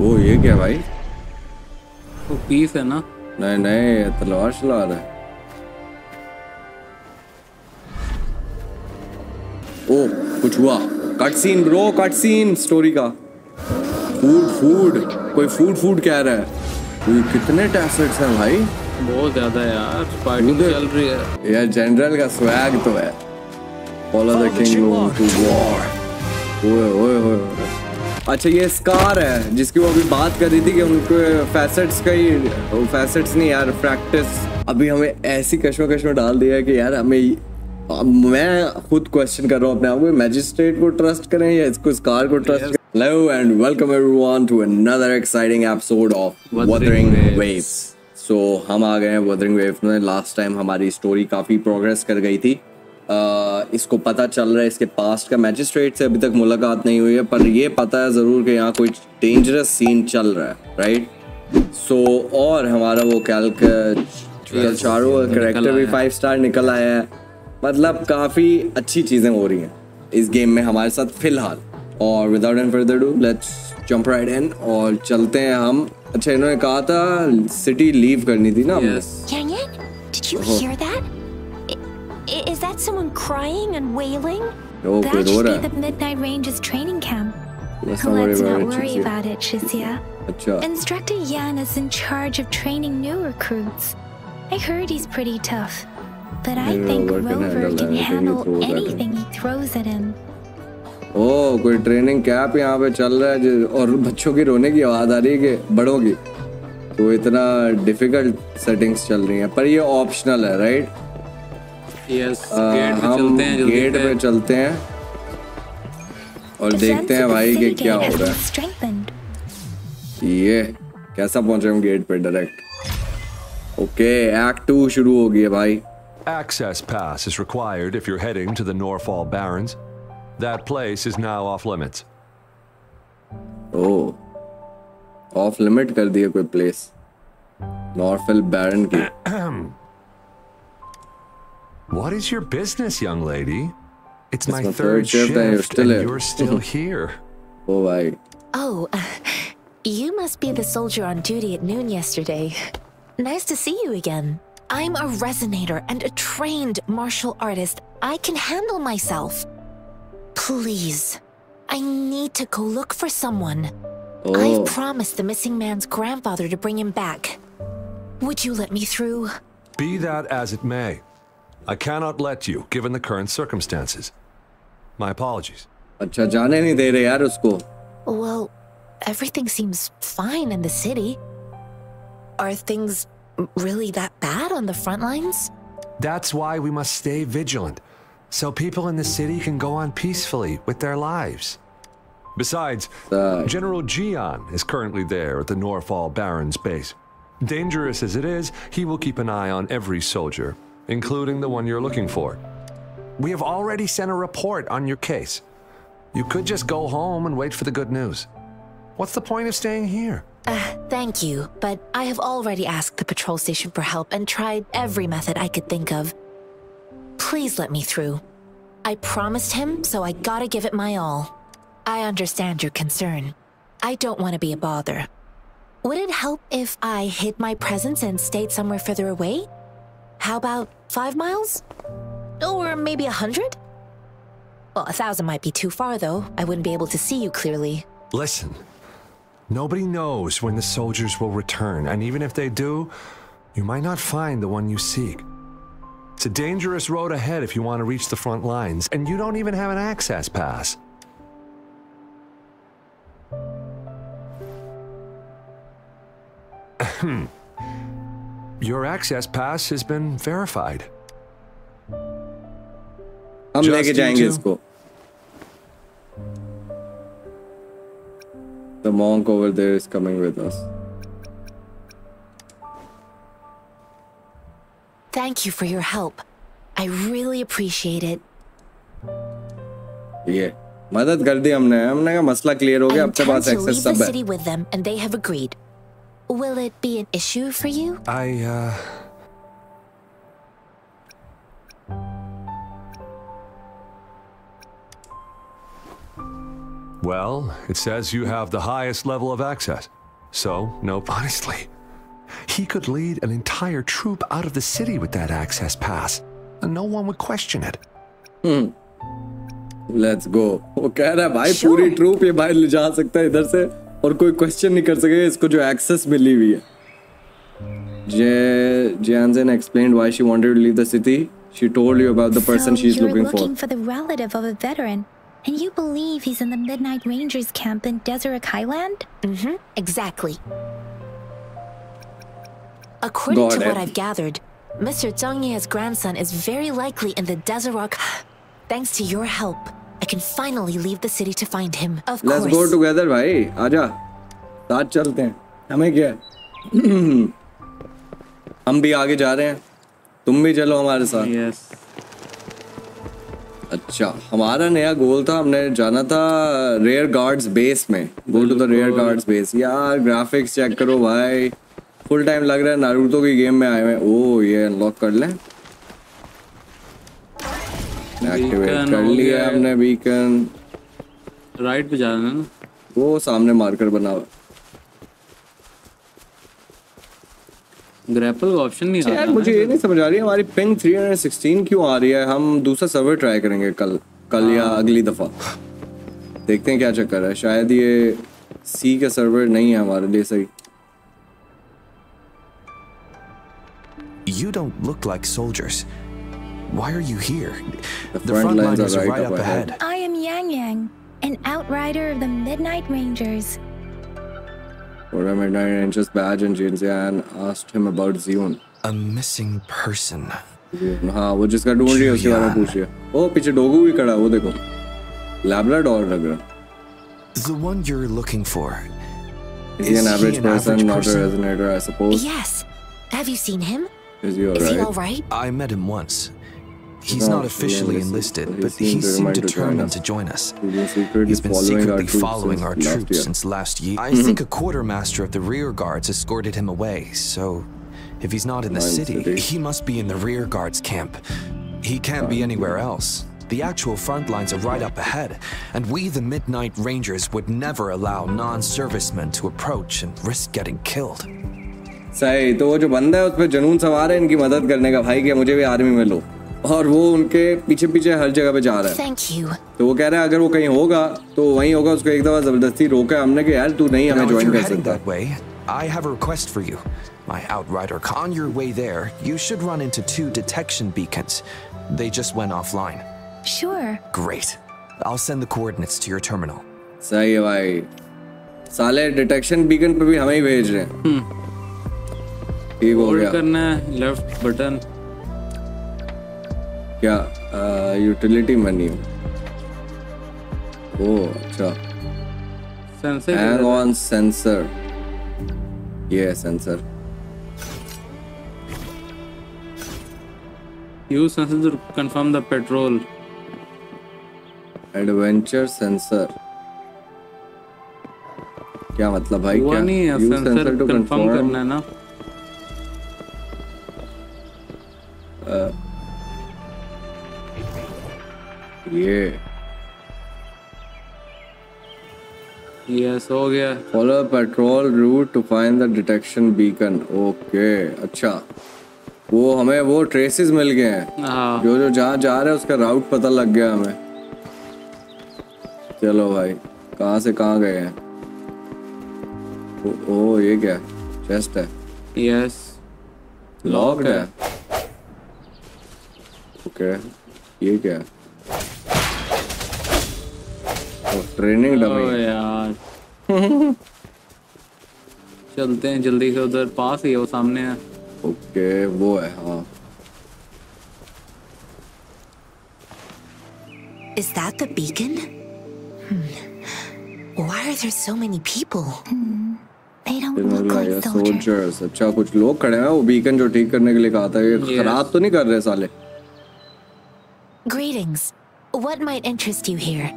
ओ ये क्या भाई? वो पीस है ना। नहीं नहीं ये तलवार चला रहा है। ओ कुछ हुआ। Cut scene bro cut scene story का। फ़ूड फ़ूड कोई फ़ूड फ़ूड कह रहा है। ये कितने टैसेट्स हैं भाई? बहुत ज़्यादा यार पार्टी चल रही है। यार जनरल का स्वैग तो है। Follow the king to war ओए ओए ओए ओए। अच्छा ये स्कार है जिसकी वो अभी बात कर रही थी कि उनको फैसेट्स का ही फैसेट्स नहीं यार प्रैक्टिस अभी हमें ऐसी कश्मकश में डाल दिया है कि यार हमें मैं खुद क्वेश्चन कर रहा हूँ अपने आप को मैजिस्ट्रेट को ट्रस्ट करें या इसको स्कार को ट्रस्ट करें? Hello and welcome everyone to another exciting episode of Wuthering Wuthering Waves. Waves सो हम आ गए हैं वदरिंग वेव में। लास्ट टाइम हमारी स्टोरी काफ़ी प्रोग्रेस कर गई थी। इसको पता चल रहा है इसके पास्ट का मैजिस्ट्रेट से अभी तक मुलाकात नहीं हुई है पर ये पता है ज़रूर कि यहाँ कोई डेंजरस सीन चल रहा है राइट सो और हमारा वो कैल्क चारों करेक्टर भी फाइव स्टार निकल आया है। मतलब काफ़ी अच्छी चीज़ें हो रही हैं इस गेम में हमारे साथ फ़िलहाल। और without an further do let's jump right in और चलते हैं हम। अच्छा इन्होंने कहा था सिटी लीव करनी थी ना हमने। Yes Yang Yang, did you hear that? Is that someone crying and wailing? No, that should be the Midnight Rangers training camp. Let's not worry, about, not worry it, about it, Chixia. Instructor Yan is in charge of training new recruits. I heard he's pretty tough, but I think Rover can handle, can handle anything he throws at him. Oh, कोई training camp यहाँ पे चल रहा है और बच्चों की रोने की आवाज़ आ रही है बड़ों की तो इतना डिफिकल्ट सेटिंग्स चल रही हैं पर ये ऑप्शनल है यस गेट पे हम चलते हैं गेट। पे। चलते हैं। और देखते हैं भाई कि क्या हो रहा है। ये कैसा पहुँचे हम गेट पे डायरेक्ट ओके एक्ट टू शुरू हो गई है भाई। Access pass is required if you're heading to the Norfall Barrens. That place is now off limits. ओ ऑफ़ लिमिट कर दिया कोई प्लेस नॉर्फेल बैरन की। What is your business, young lady? It's, it's my, my, third, third shift, still and you're still here. All right. Oh, uh, you must be the soldier on duty at noon yesterday. Nice to see you again. I'm a resonator and a trained martial artist. I can handle myself. Please, I need to go look for someone. Oh. I've promised the missing man's grandfather to bring him back. Would you let me through? Be that as it may, I cannot let you, given the current circumstances. My apologies. अच्छा जाने नहीं दे out of school. Well, everything seems fine in the city. Are things really that bad on the front lines? That's why we must stay vigilant, so people in the city can go on peacefully with their lives. Besides, uh, General Jiyan is currently there at the Norfall Barrens base. Dangerous as it is, he will keep an eye on every soldier, including the one you're looking for. We have already sent a report on your case. You could just go home and wait for the good news. What's the point of staying here? Uh, thank you, but I have already asked the patrol station for help and tried every method I could think of. Please let me through. I promised him, so I gotta give it my all. I understand your concern. I don't want to be a bother. Would it help if I hid my presence and stayed somewhere further away? How about five miles? Or maybe a hundred? Well, a thousand might be too far, though. I wouldn't be able to see you clearly. Listen, nobody knows when the soldiers will return, and even if they do, you might not find the one you seek. It's a dangerous road ahead if you want to reach the front lines, and you don't even have an access pass. Your access pass has been verified. हम Just लेके you जाएंगे two? इसको The monk over there is coming with us. Thank you for your help. I really appreciate it. ये मदद कर दी हमने हमने कहा मसला क्लियर हो I गया अपने intend pass to access leave the सब है city with them, and they have agreed. Will it be an issue for you? I, uh. Well, it says you have the highest level of access. So, no. Honestly, he could lead an entire troop out of the city with that access pass, and no one would question it. Let's go वो कह रहा है भाई Sure. पूरी troop ये भाई ले जा सकता है इधर से or कोई क्वेश्चन नहीं कर सकेगा इसको जो access मिली हुई है Jay explained why she wanted to leave the city. She told you about the person so she's you're looking, looking for. the relative of a veteran, and you believe he's in the Midnight Rangers camp in Desorock Highland? Mm-hmm, exactly. According to what I've gathered, Mr. Zhang grandson is very likely in the Desorock... Thanks to your help, I can finally leave the city to find him. Of Let's course. go together भाई आजा साथ चलते हैं हमें क्या? हम भी आगे जा रहे हैं तुम भी चलो हमारे साथ यस अच्छा हमारा नया गोल था हमने जाना था रेयर गार्ड्स बेस में go to the rear guards base यार ग्राफिक्स चेक करो भाई फुल टाइम लग रहा है नारुतो की गेम में आए हुए हैं। ओ ये अनलॉक कर लें एक्टिवेट कर लिया हमने बीकन राइट पे जाना है ना? वो सामने मार्कर बना हुआ। ग्रैपल का ऑप्शन नहीं आ यार रहा मुझे ये नहीं समझ आ रही है हमारी पिंग 316 क्यों आ रही है? हम दूसरा सर्वर ट्राई करेंगे कल कल या अगली दफ़ा। देखते हैं क्या चक्कर है। शायद ये सी का सर्वर नहीं है हमारे लिए सही। You don't look like soldiers. Why are you here? The The front front lines line are is right right up up ahead. ahead. I am Yang Yang, an outrider of the Midnight Rangers. Or Midnight Rangers badge and Jinzian asked him about Zion. A missing person. हाँ वो जिसका ढूंढ रही है उसके बारे में पूछ रही है ओ पीछे डोगू भी खड़ा है, वो देखो लैब्राडोर लग रहा The one you're looking for. Is he an Is he average an person, average not a person? resonator, I suppose? Yes. Have you seen him? Is he Is he alright? all right? I met him once. He's not not officially enlisted, enlisted, but he but he seemed seemed determined to join determined us. to join us. He's been secretly He's been following our secretly troops following since our last troops year. since last year. I think a quartermaster of the rear guards escorted him away, so if he's not in the Lion city, City. he must be in the rear guards camp. He can't be anywhere else. The actual front lines are right up ahead, and we, the Midnight Rangers, would never allow non-servicemen to approach and risk getting killed. सही तो वो जो बंदा है उस पर जुनून सवार है इनकी मदद करने का भाई कि मुझे भी आर्मी में लो और वो उनके पीछे पीछे हर जगह पे जा रहा है. तो वो कह रहा है अगर वो कहीं होगा तो वहीं होगा उसको एक दफ़ा ज़बरदस्ती रोका है हमने कि यार तू नहीं हमें ज्वाइन कर सकता way, I have a request for you. My outrider, on your way there, you should run into two detection beacons. They just went offline. Sure. Great. I'll send the coordinates to your terminal. सही है भाई साले detection beacon पे भी हमें ही भेज रहे हैं ठीक हो गया करना है लेफ़्ट बटन क्या यूटिलिटी मेन्यू ओ अच्छा। सेंसर हैंग ऑन सेंसर ये sensor use sensor to confirm the patrol adventure sensor क्या मतलब भाई क्या? नहीं है सेंसर to कंफर्म करना है ना? ये यस हो गया follow patrol route to find the detection beacon okay अच्छा वो हमें वो ट्रेसेस मिल गए हैं। हाँ। जो जो जहाँ जा रहे हैं उसका राउट पता लग गया हमें। चलो भाई कहाँ से कहाँ गए हैं? ओ, ओ ये क्या? चेस्ट है। यस लॉक्ड है। ओके ये क्या? है ट्रेनिंग डमी यार चलते हैं जल्दी से उधर पास ही है वो सामने है ओके वो है हाँ Is that the beacon? Hmm. Why are there so many people? Hmm. They don't look like soldiers. अच्छा कुछ लोग खड़े हैं वो बीकन जो ठीक करने के लिए कहा था ये खराब तो नहीं कर रहे साले Greetings. What might interest you here?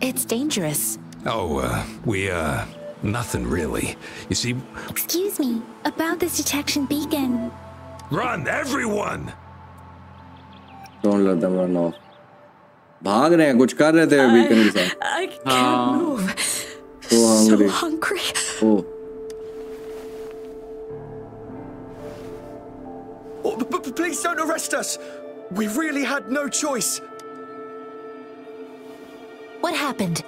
It's dangerous. Oh, uh, we, uh, nothing really. You see, Excuse me, about this detection beacon. run, everyone! Don't let them run off. भाग रहे हैं कुछ कर रहे थे बीकन के साथ I can't move. So hungry. hungry. O Oh, but, but please don't arrest us. We really had no choice. What happened?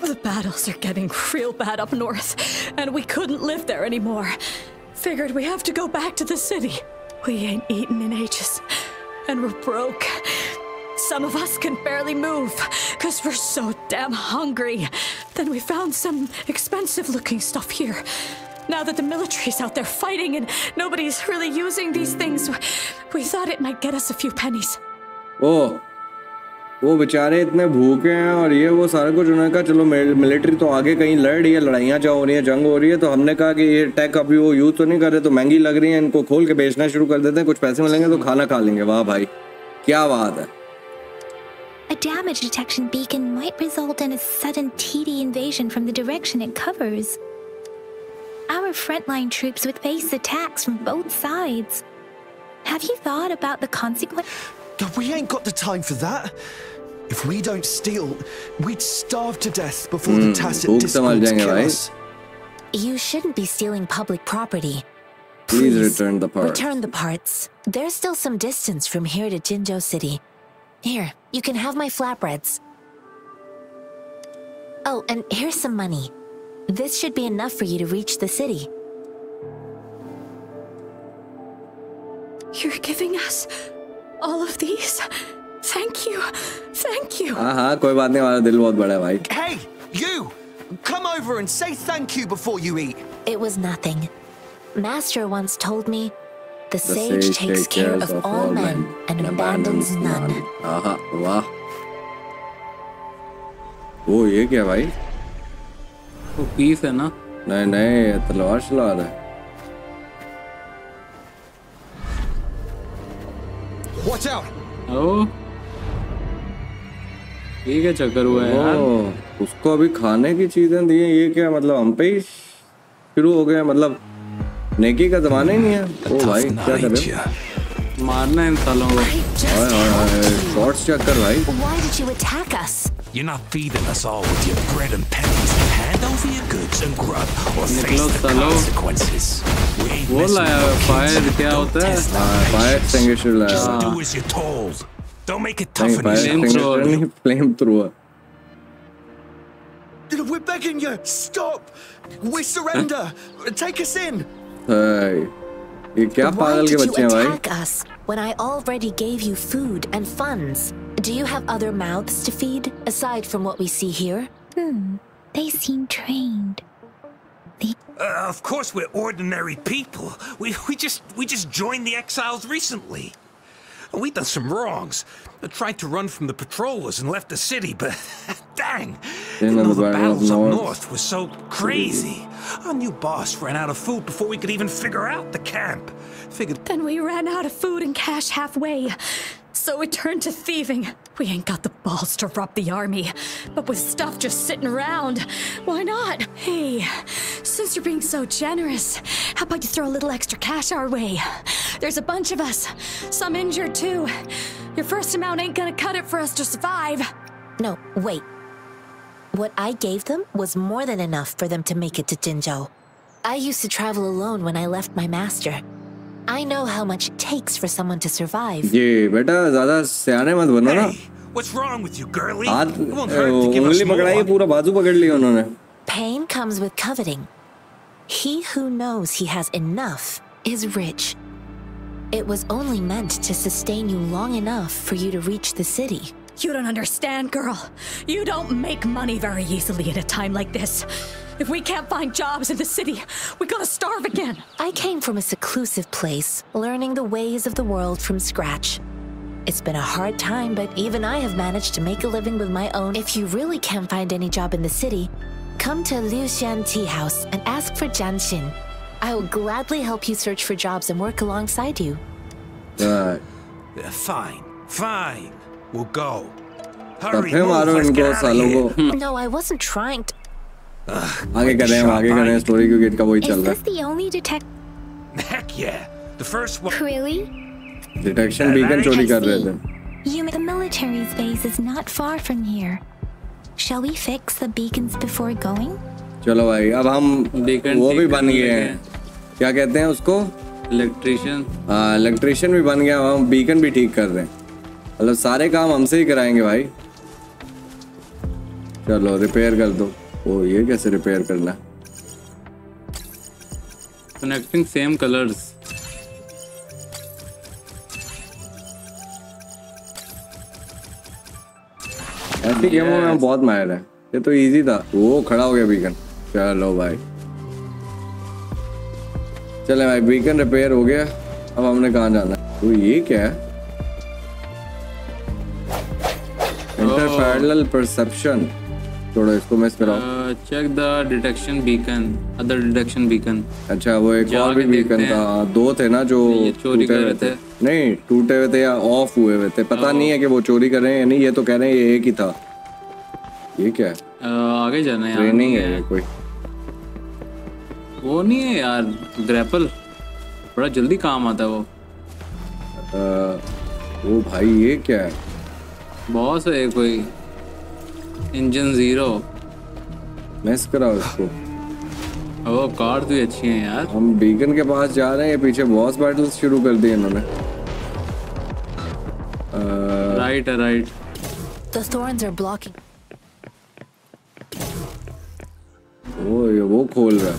The battles are getting real bad up north, and we couldn't live there anymore. Figured we have to go back to the city. We ain't eaten in ages, and we're broke. Some of us can barely move, because we're so damn hungry. Then we found some expensive looking stuff here. Now that the military's out there fighting and nobody's really using these things, we thought it might get us a few pennies. ओ वो बेचारे इतने भूखे हैं और ये वो सारा कुछ उन्होंने कहा चलो मिलिट्री तो आगे कहीं लड़ रही है लड़ाइयाँ जा हो रही है जंग हो रही है तो हमने कहा कि ये टेक अभी वो यूज़ तो नहीं कर रहे तो महँगी लग रही है इनको खोल के बेचना शुरू कर देते हैं कुछ पैसे मिलेंगे तो खाना खा लेंगे वाह भाई क्या बात है A damage detection beacon might result in a sudden TD invasion from the direction it covers. Our frontline troops would face attacks from both sides. Have you thought about the consequences? We ain't got the time for that. If we don't steal, we'd starve to death before hmm, the tacit disputes kill us. You shouldn't be stealing public property. Please, Please return the parts. Return the parts. There's still some distance from here to Jinzhou City. Here, you can have my flatbreads. Oh, and here's some money. This should be enough for you to reach the city. You're giving us all of these? Thank you. Thank you. हाँ हाँ कोई बात नहीं हमारा दिल बहुत बड़ा है भाई Hey, you! Come over and say thank you before you eat. It was nothing. Master once told me, the, The sage, takes care of, all men and abandons none. आहा वाह वो ये क्या भाई वो पीस है ना नहीं नहीं ये तलवार शलवार है Watch out! ओ ये क्या चक्कर हुआ है यार उसको अभी खाने की चीज़ें दी हैं ये क्या मतलब हम पे ही शुरू हो गया मतलब नेकी का जमाना ही नहीं है ओ भाई क्या कर रहे हो मारना है इन सालों को हाय हाय हाय शॉर्ट्स चेक कर भाई Why did you attack us? You're not feeding us all with your bread and pennies. Hand over your goods and grub, or face the consequences. We ain't वो messing लाया with फायर kids. क्या Don't होता है test our हाँ fire patience. Extinguisher लाया Just do as you're told. Don't make it tough नहीं on fire yourself. Extinguisher नहीं flame thrower We're begging you, stop! We surrender! Take us in! हाय ये क्या Why पागल के did you बच्चे हैं भाई attack us when I already gave you food and funds? Do you have other mouths to feed aside from what we see here? They seem trained. Uh, of course, we're ordinary people. We, we just we just joined the exiles recently. Oh, we done some wrongs. I tried to run from the patrollers and left the city, but dang, In didn't the know the battles up North. north were so crazy. Our new boss ran out of food before we could even figure out the camp. Figured Then we ran out of food and cash halfway. So we turned to thieving. We ain't got the balls to rob the army. But with stuff just sitting around, why not? Hey, since you're being so generous, how about you throw a little extra cash our way? There's a bunch of us, some injured too. Your first amount ain't gonna cut it for us to survive. No, wait. What I gave them was more than enough for them to make it to Jinzhou. I used to travel alone when I left my master. I know how much it takes for someone to survive. ये बेटा ज्यादा सियाने मत बनो ना Hey, what's wrong with you, girlie? हाथ It won't hurt to give us उंगली पकड़ाई more. पूरा बाजू पकड़ लिया उन्होंने Pain comes with coveting. He who knows he has enough is rich. It was only meant to sustain you long enough for you to reach the city. You don't understand, girl. You don't make money very easily at a time like this. If we can't find jobs in the city, we're gonna starve again. I came from a seclusive place, learning the ways of the world from scratch. It's been a hard time, but even I have managed to make a living with my own. If you really can't find any job in the city, come to Liu Xian Tea House and ask for Jian Xin. I will gladly help you search for jobs and work alongside you. हाँ, Uh, Fine, fine We'll go. तब Hurry, फिर move, मारो let's इनको get out of सालों here. को No, I wasn't trying to. आगे कर रहे हैं हम आगे कर रहे हैं स्टोरी क्योंकि इनका वही Is चल रहा this the only detect? Heck yeah. The first one. Really? है डिटेक्शन बीकन चोरी कर रहे थे You, the military's base is not far from here. Shall we fix the beacons before going? चलो भाई अब हम Beacon वो भी ठीक बन करने गए लगे हैं क्या कहते हैं उसको इलेक्ट्रिशियन हाँ इलेक्ट्रिशियन भी बन गया अब हम बीकन भी ठीक कर रहे हैं मतलब सारे काम हमसे ही कराएँगे भाई। चलो रिपेयर कर दो। ओ ये कैसे रिपेयर करना? कनेक्टिंग सेम कलर्स ऐसी गेमों में बहुत माहिर है। ये तो इजी था। वो खड़ा हो गया बीकन चलो भाई। चले भाई बीकन रिपेयर हो गया। अब हमने कहाँ जाना है? तो ये क्या है? इंटर पैरेलल परसेप्शन छोड़ो इसको मिस कराओ check the detection beacon other detection beacon अच्छा वो एक और भी बीकन था। दो थे ना जो चोरी कर रहे थे। नहीं टूटे हुए थे या ऑफ़ हुए हुए थे। पता नहीं है कि वो चोरी कर रहे हैं या नहीं ये तो कह रहे हैं ये एक ही था। ये क्या है? आगे जाना है यार ट्रेनिंग है ये कोई। वो नहीं है यार ग्रैपल बड़ा जल्दी काम आता है वो। अ, वो भाई ये क्या है? बॉस है कोई? इंजन ज़ीरो मिस कराओ इसको। वो कार भी अच्छी है यार। हम बीकन के पास जा रहे हैं पीछे बॉस बैटल्स शुरू कर दिए इन्होंने। राइट है right The thorns are blocking. वो ये वो खोल रहा है।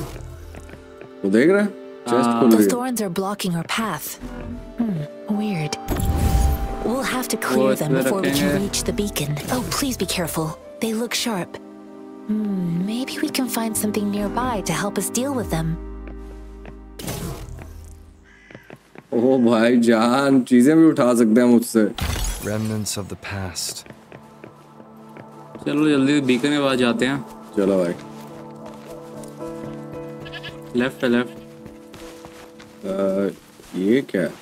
वो देख रहा है? चेस्ट खोल The रही है। thorns are blocking our path. Hmm, weird. We'll have to clear Oh, them it's before we can working. reach the beacon. Oh, please be careful. They look sharp. Hmm, maybe we can find something nearby to help us deal with them. ओ भाई जान चीजें भी उठा सकते हैं मुझसे Remnants of the past. चलो जल्दी बीकन के पास जाते हैं चलो भाई लेफ्ट है लेफ्ट अ, ये क्या है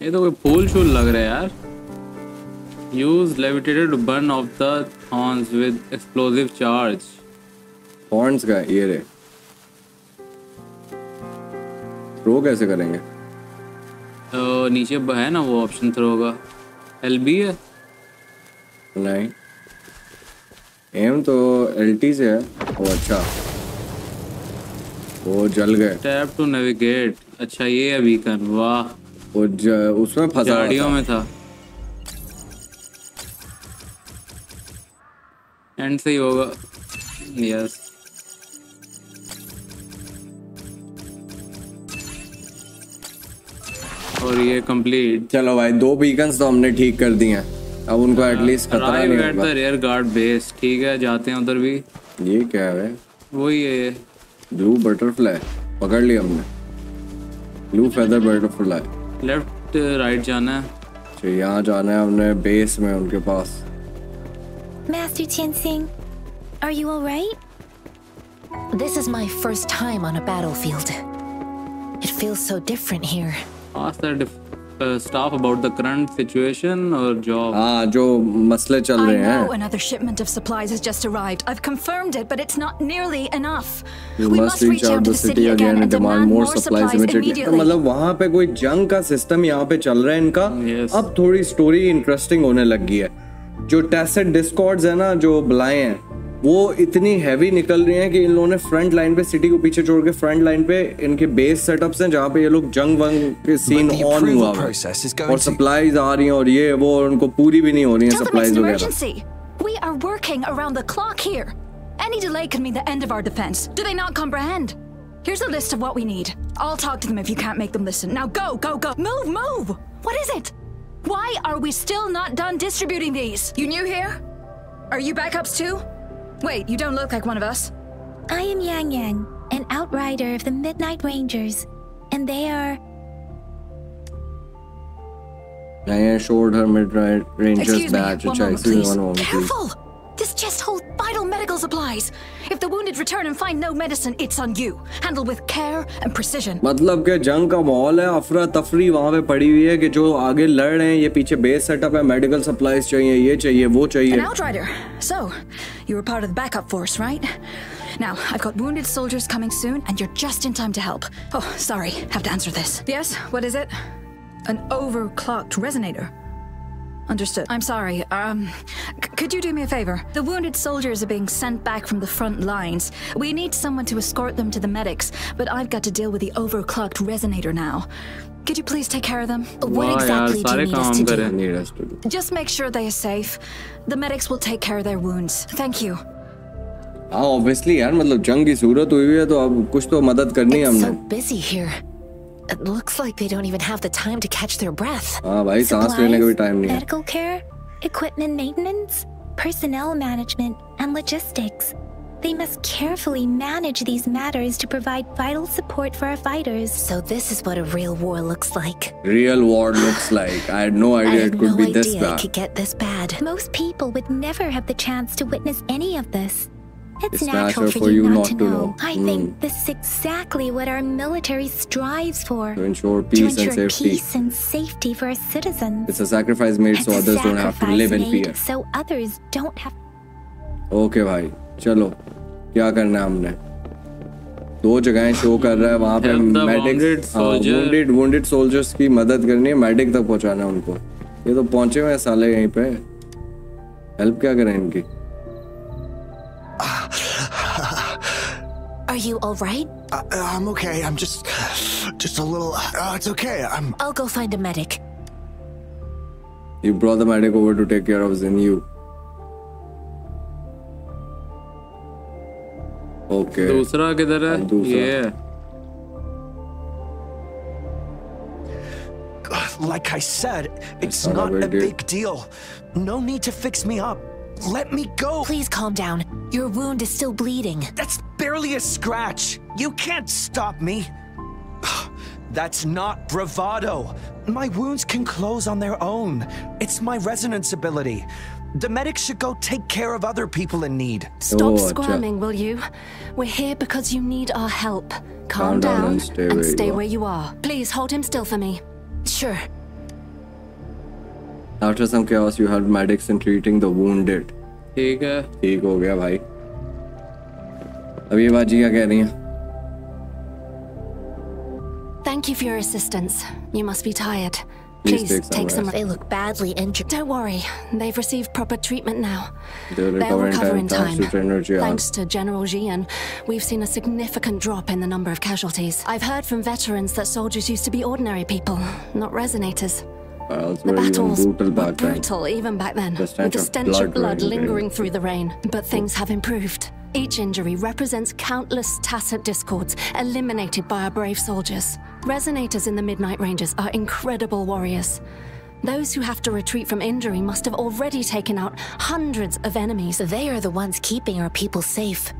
ये तो कोई फूल शूल लग रहा है यार। Use levitated burn of the horns with explosive charge horns का ये रे। थ्रो कैसे करेंगे? तो नीचे है ना वो ऑप्शन थ्रो का। एल बी है। नहीं। एम तो एल टी से है। ओ अच्छा। वो जल गए। टैप टू नेविगेट अच्छा ये है बीकन वाह वो ज, उसमें फंसा झाड़ियों में था। एंड से ही होगा। यस और ये कंप्लीट चलो भाई दो बीकन्स तो हमने ठीक कर दिए हैं। अब उनको एटलीस्ट खतरा अराइव नहीं होगा। रेयर गार्ड बेस ठीक है? जाते हैं उधर भी। ये क्या है वही है ये। ब्लू बटरफ्लाई पकड़ लिया हमने। Blue feather butterfly left right जाना है अच्छा यहाँ जाना है हमने बेस में उनके पास Master Tianxing, are you alright? This is my first time on a battlefield. It feels so different here. ask the dif- uh, staff about the current situation और जॉब हाँ जो मसले चल रहे हैं no another shipment of supplies has just arrived I have confirmed it but it's not nearly enough we must reach out to the city again and demand more supplies immediately मतलब वहाँ पे कोई जंग का सिस्टम यहाँ पे चल रहा है इनका yes. अब थोड़ी स्टोरी इंटरेस्टिंग होने लगी है जो टैसेड डिस्कॉर्ड्स है ना जो बुलाए हैं वो इतनी हैवी निकल रही हैं कि इन लोगों ने फ्रंट लाइन पे सिटी को पीछे छोड़ के फ्रंट लाइन पे इनके बेस सेटअप्स हैं जहाँ पे ये लोग जंग वंग के सीन ऑन हुआ है। और सप्लाईज आ रही हैं और ये वो और उनको पूरी भी नहीं हो रही हैं सप्लाईज वगैरह. We are working around the clock here. Any delay could mean the end of our defense. Do they not comprehend? Here's a list of what we need. I'll talk to them if you can't make them listen. Now go, go, go. Move, move! What is it? Why are we still not done distributing these? You new here? Are you backups too? Wait, you don't look like one of us. I am Yang Yang, an outrider of the Midnight Rangers, and they are. Yang Yang showed her Midnight Rangers Excuse badge. Me, one moment, please. One moment, Careful! Please. Careful! This chest holds vital medical supplies. If the wounded return and find no medicine, it's on you. Handle with care and precision. मतलब कि जंग का माहौल है अफरा तफरी वहाँ पे पड़ी हुई है कि जो आगे लड़ रहे हैं ये पीछे बेस सेटअप है मेडिकल सप्लाईज चाहिए ये चाहिए वो An चाहिए outrider. So, you were part of the backup force, right? Now, I've got wounded soldiers coming soon, and you're just in time to help. Oh, sorry, have to answer this. Yes, what is it? An overclocked resonator. Understood. I'm sorry. Um, c- could you do me a favor? The wounded soldiers are being sent back from the front lines. We need someone to escort them to the medics, but I've got to deal with the overclocked resonator now. Could you please take care of them? What वाह यार exactly do सारे you need us काम to do? करें Need us to do. Just make sure they are safe. The medics will take care of their wounds. Thank you. हाँ obviously यार मतलब जंग की सूरत हुई है तो अब कुछ तो मदद करनी है It's हमने so busy here. It looks like they don't even have the time to catch their breath. Ah, bhai, Supplies, medical care, equipment maintenance, personnel management, and logistics. They must carefully manage these matters to provide vital support for our fighters. So this is what a real war looks like. Real war looks like. I had no idea had it could no be this bad. I could get this bad. Most people would never have the chance to witness any of this. It's, It's natural, natural for you not, to know. I Hmm. think this is exactly what our military strives for. to ensure to peace and ensure safety peace and safety for our citizens. it's a sacrifice made It's so a others don't have to sacrifice live in made fear so others don't have okay भाई चलो क्या करना है हमने दो जगहें show कर रहा है वहां पे Help the wounded medics soldier. Wounded wounded soldiers की मदद करनी है मेडिक तक पहुंचाना है उनको ये तो पहुंचे हुए हैं साले यहीं पे हेल्प क्या करें इनकी Are you all right? Uh, I'm okay. I'm just, just a little. Uh, it's okay. I'm. I'll go find a medic. You brought the medic over to take care of Zinyu. Okay. दूसरा किधर है हाँ, दूसरा। ये है। Like I said, it's not a not big a deal. big deal. No need to fix me up. Let me go. Please calm down. Your wound is still bleeding. That's barely a scratch. You can't stop me. That's not bravado. My wounds can close on their own. It's my resonance ability. The medics should go take care of other people in need. Stop Oh, squirming, will you? We're here because you need our help. Calm Calm, down down, and stay where stay are. where you are. Please hold him still for me. Sure. After some chaos, you helped medics in treating the wounded. ठीक है ठीक हो गया भाई अब ये बाजी क्या कह रही है Thank you for your assistance. You must be tired. Please, take, some, rest. They look badly injured. Don't worry. They've received proper treatment now. They'll recover, in time. Thanks to, thanks to General Jiyan, we've seen a significant drop in the number of casualties. I've heard from veterans that soldiers used to be ordinary people, not resonators. Battles The were battles brutal were back then. brutal even back then, The with stench the of stench blood of blood raining. lingering through the rain. But things have improved. Each injury represents countless Tacet Discords eliminated by our brave soldiers. Resonators in the Midnight Rangers are incredible warriors. Those who have to retreat from injury must have already taken out hundreds of enemies. They are the ones keeping our people safe.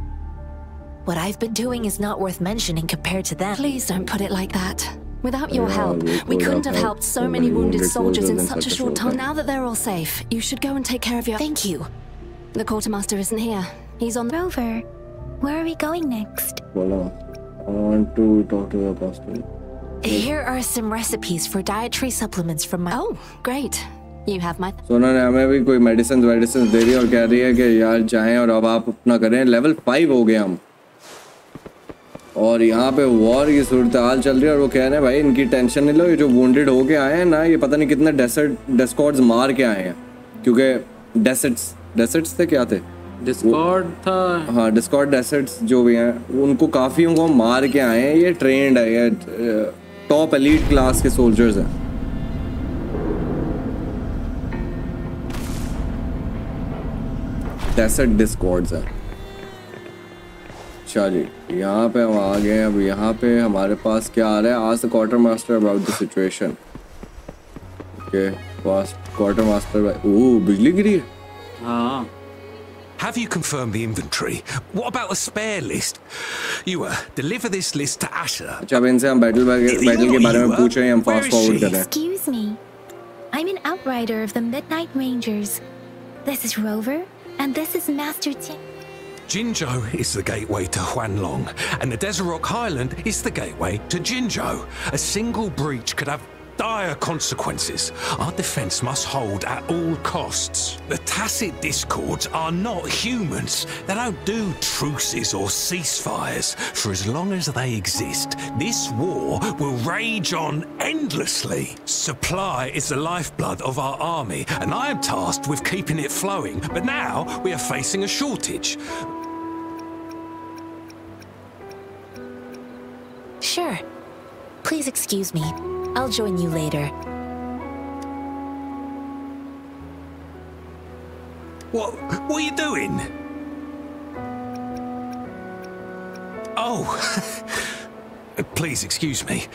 What I've been doing is not worth mentioning compared to them. Please don't put it like that. Without your Yeah, help, we we could couldn't have have helped helped so many wounded soldiers in such a short time. time. Now that they're all safe, you should go and take care of your. Thank you. The quartermaster isn't here. He's on the. Rover, where are we going next? बोलो I want to talk to the apostle. Here are some recipes for dietary supplements from my. Oh, great. You have my. So उन्होंने हमें भी कोई medicine वेडिसिन दे रही है और कह रही है कि यार जाएं और अब आप अपना करें लेवल फाइव हो गए हम और यहाँ पे वॉर की सूरत हाल चल रही है और वो कह रहे हैं भाई इनकी टेंशन नहीं लो ये जो वुंडेड होके आए हैं ना ये पता नहीं कितने डेसर्ट डेस्कॉर्ड्स मार के आए हैं। क्योंकि डेसर्ट्स डेसर्ट्स थे क्या थे? डिस्कॉर्ड था। हाँ डिस्कॉर्ड डेसर्ट्स जो भी हैं उनको काफ़ियों को मार के आए हैं। ये ट्रेंड है ये टॉप एलीट क्लास के सोल्जर्स हैं। डेसर्ट डिस्कॉर्ड्स हैं। अच्छा जी यहाँ पे हम आ गए हैं अब यहाँ पे हमारे पास क्या आ रहा है आज the quarter master about the situation okay fast quarter master ओह बिजली गिरी है हाँ Have you confirmed the inventory? What about a spare list? You uh, deliver this list to Asher. अच्छा अब इनसे हम बैटल बैटल के बारे में पूछ रहे हैं हम फास्ट फॉरवर्ड कर रहे हैं Excuse me. I'm an outrider of the Midnight Rangers. This is Rover, and this is Master Ting. Jinzhou is the gateway to Huanglong, and the Desorock Highland is the gateway to Jinzhou. A single breach could have dire consequences. Our defense must hold at all costs. The Tacet Discords are not humans. They don't do truces or ceasefires. For as long as they exist, this war will rage on endlessly. Supply is the lifeblood of our army, and I am tasked with keeping it flowing. But now we are facing a shortage. Sure. Please excuse me. I'll join you later. What? What are you doing? Oh, please excuse me.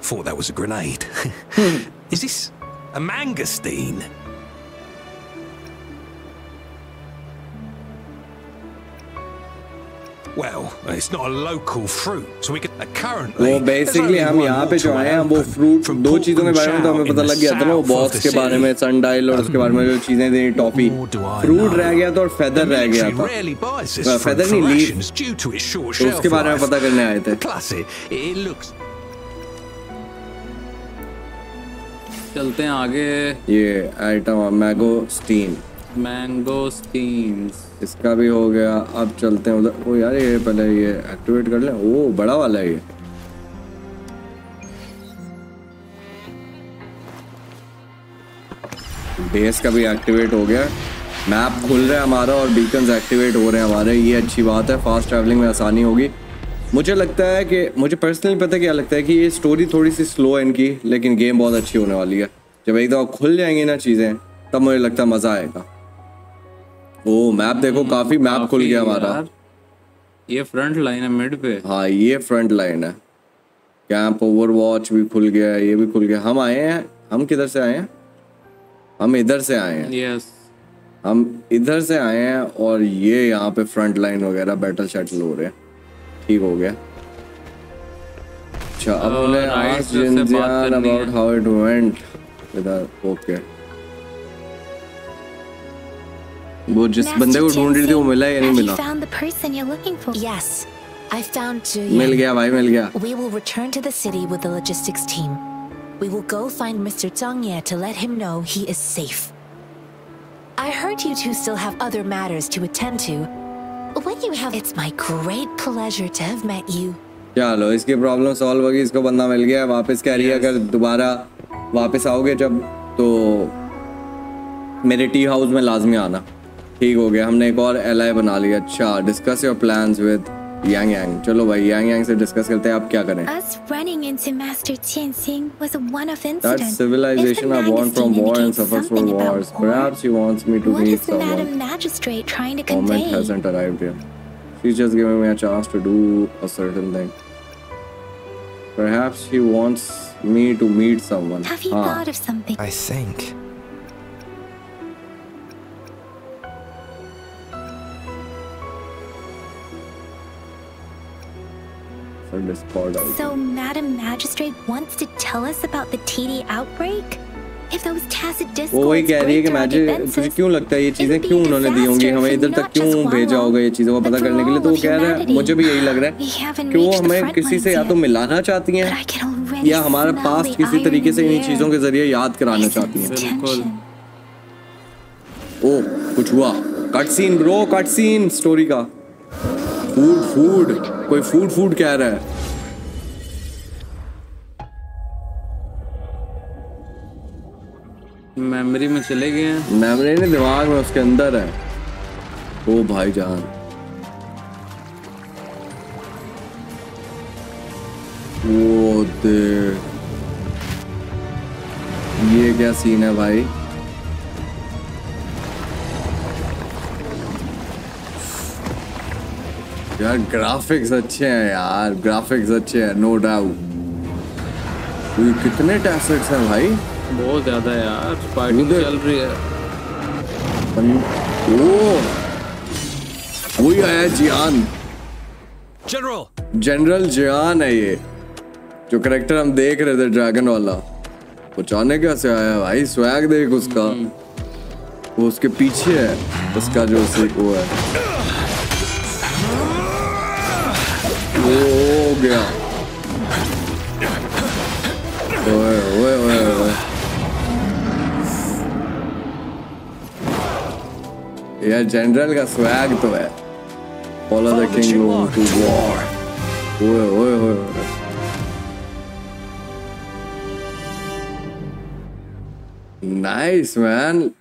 Thought that was a grenade. Is this a mangosteen? Well, it's not a local fruit, so we can currently. वो basically हम यहाँ पे जो आए हैं वो fruit दो चीज़ों के बारे में तो हमें पता लग गया था ना वो बॉक्स के बारे में सनडाइल और उसके बारे में जो चीज़ें थी टॉफी फ्रूट रह गया था और फेदर रह गया था। फेदर नहीं लीफ तो उसके बारे में पता करने आए थे। चलते हैं आगे। ये item mangosteen mangosteens इसका भी हो गया, अब चलते हैं उधर। ओ यार, ये पहले ये एक्टिवेट कर लें। ओ, बड़ा वाला है ये। बेस का भी एक्टिवेट हो गया। मैप खुल रहा है हमारा और बीकन्स एक्टिवेट हो रहे हैं हमारे। ये अच्छी बात है फास्ट ट्रैवलिंग में आसानी होगी। मुझे लगता है कि, मुझे पर्सनली पता क्या लगता है कि ये स्टोरी थोड़ी सी स्लो है इनकी, लेकिन गेम बहुत अच्छी होने वाली है। जब एक दफ़ा खुल जाएँगी ना चीज़ें, तब मुझे लगता है मज़ा आएगा। ओ मैप देखो काफ़ी मैप खुल गया हमारा। ये फ्रंट लाइन है मिड पे। हाँ ये फ्रंट लाइन है। कैंप ओवर वॉच भी खुल गया है ये भी खुल गया। हम आए हैं? हम किधर से आए हैं? हम इधर से आए हैं। यस हम इधर से आए हैं और ये यहाँ पे फ्रंट लाइन वगैरह बैटल शटल हो रहे हैं। ठीक हो गया। अच्छा अब उन्हें ask Jinjian about how it went इधर ओके वो जिस बंदे को ढूंढ रही थी वो मिला या नहीं मिला. Yes, I found Julian. मिल गया भाई मिल गया We will return to the city with the logistics team. We will go find Mr. Zhangye to let him know he is safe. I heard you two still have other matters to attend to. When you have, it's my great pleasure to have met you. चलो इसकी problem solve होगी इसको बंदा मिल गया वापस कह रही है अगर दोबारा वापस आओगे जब तो मेरे टी हाउस में लाजमी आना ठीक हो गया हमने एक और एल बना लिया अच्छा डिस्कस योर प्लान्स विद यांग यांग चलो भाई यांग यांग से डिस्कस करते हैं आप क्या करें Us running into Master Tianxing was a one-off incident. That civilization are born from war and suffers from wars. Perhaps he wants me to What meet is the Madam someone. Magistrate trying to Moment convey? hasn't arrived yet. She's just giving me a chance to do a certain thing. Perhaps she wants me to meet someone. Have you हाँ. thought of something? I think. Out. So, Madam Magistrate wants to tell us about the TD outbreak? If those tacit वो वही discords कह रही है break कि defenses, तुझे क्यों लगता है ये चीज़ें be क्यों a उन्होंने दी होंगी disaster हमें इधर तक not क्यों just भेजा होगा ये चीज़ों को but पता for करने के लिए तो all वो of कह रहा है humanity. मुझे भी यही लग रहा We है haven't कि वो reached the हमें front किसी से या तो yet, मिलाना चाहती but हैं I can already या हमारा smell पास्ट the किसी तरीके in से the इन air. चीज़ों के ज़रिए याद कराना चाहती हैं. ओ कुछ हुआ cut scene bro cut scene story का फ़ूड फ़ूड कोई फ़ूड फ़ूड कह रहा है। मेमोरी में चले गए हैं। मेमोरी नहीं दिमाग में उसके अंदर है। ओ भाईजान। वो दे ये क्या सीन है भाई? यार ग्राफिक्स अच्छे हैं यार ग्राफिक्स अच्छे हैं नो डाउट ये कितने टैसेट्स हैं भाई? बहुत ज़्यादा यार उधर- चल रही है। ओ! वही आया जियान। General! जनरल जियान है ये जो करेक्टर हम देख रहे थे ड्रैगन वाला। वो पहुँचाने कैसे आया भाई? स्वैग देख उसका। वो उसके पीछे है उसका जो वो है। Oh, gars. Ouais, ouais, ouais, ouais. Yeah, general got swag to it. Follow the king to war. Ouais, ouais, ouais. Nice, man.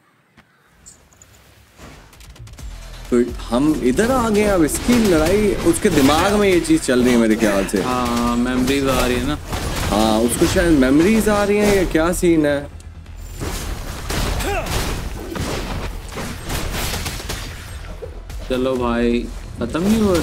तो हम इधर आ गए अब इसकी लड़ाई उसके दिमाग में ये चीज़ चल रही है मेरे ख्याल से। हाँ मेमोरीज आ रही है ना। हाँ उसको शायद मेमोरीज आ रही है या क्या सीन है? चलो भाई खत्म नहीं हुआ?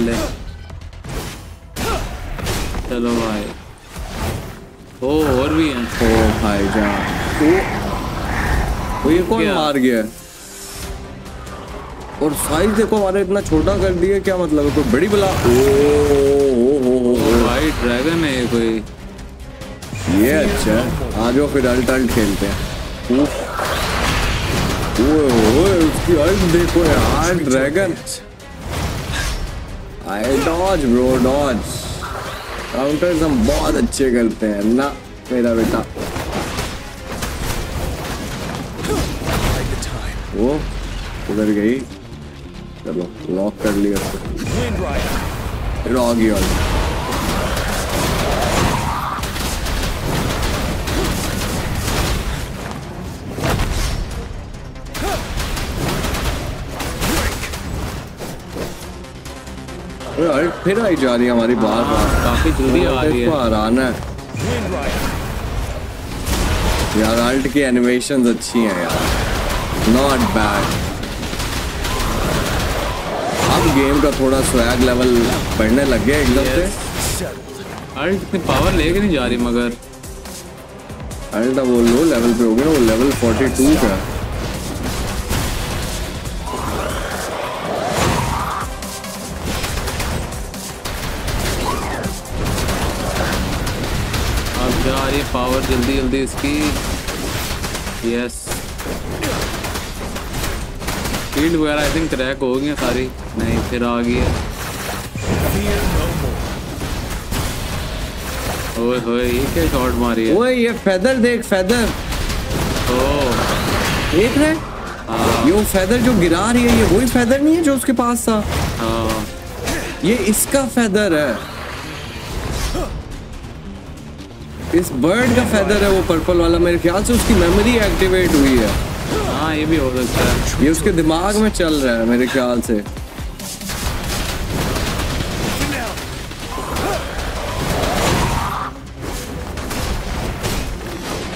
साले चलो भाई। ओ और भी हैं। ओ भाई जान। ओ। वो ये कौन? मार गया और साइज़ देखो हमारा इतना छोटा कर दिया क्या मतलब है? कोई बड़ी बला ओ हो हो हो ओ। भाई ड्रैगन है कोई। ये अच्छा है। आ जाओ फिर अल्ट अल्ट खेलते हैं। उफ। ओए ओए उसकी अल्ट देखो यार dragon I dodge bro dodge counters हम बहुत अच्छे करते हैं ना मेरा बेटा। वो उधर गई। चलो लॉक कर लिया। रॉगी फिर अरे फिर आई जा रही है हमारी बार बार काफ़ी जल्दी आ रही है। हराना है। यार अल्ट की एनिमेशंस अच्छी हैं यार। नॉट बैड अब गेम का थोड़ा स्वैग लेवल बढ़ने लग गया एकदम से। अल्ट इतनी पावर लेके नहीं जा रही मगर। अल्ट अब वो लो लेवल पे हो गया वो लेवल 42 का पावर जल्दी जल्दी इसकी। यस फ़ील्ड वगैरह आई थिंक क्रैक हो गई सारी। नहीं फिर आ गई है। ओए होए ये क्या शॉट मारी है? ओए ये फेदर देख फेदर ओ। देख रहे ये वो फेदर जो गिरा रही है ये वही फेदर नहीं है जो उसके पास था? हाँ। ये इसका फेदर है। इस बर्ड का फेदर है वो पर्पल वाला मेरे ख्याल से उसकी मेमोरी एक्टिवेट हुई है। हाँ ये भी हो सकता है। ये उसके दिमाग में चल रहा है मेरे ख्याल से।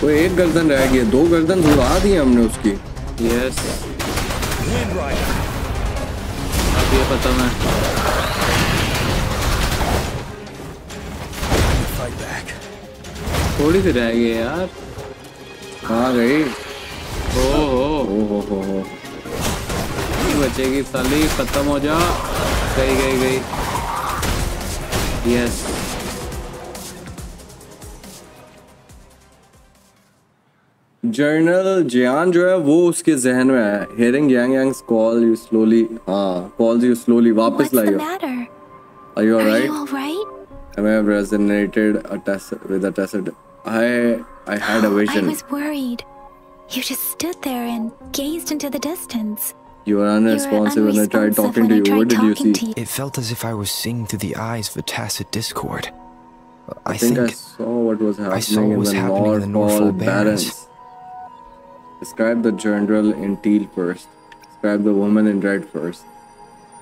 वो एक गर्दन रह गई है, दो गर्दन उड़ा दी हमने उसकी। यस अब ये खत्म है थोड़ी सी रह गई यार। कहाँ गई। ओ हो हो हो हो बचेगी साली खत्म हो जा। गई गई गई। यस जर्नल जियान जो है वो उसके जहन में है। Hearing Yang Yangs call you slowly हाँ कॉल्स यू स्लोली वापस लाइयो। Are you Are alright? I may have resonated a test with a Tacet. I I had a vision. I was worried. You just stood there and gazed into the distance. You were unresponsive when I tried talking to you. What did you see? It felt as if I was seeing through the eyes of a Tacet discord. I, I think, think I saw what was happening saw what in the happening in the Norfall Norfall Barrens. Barrens. Describe the general in teal first. Describe the woman in red first.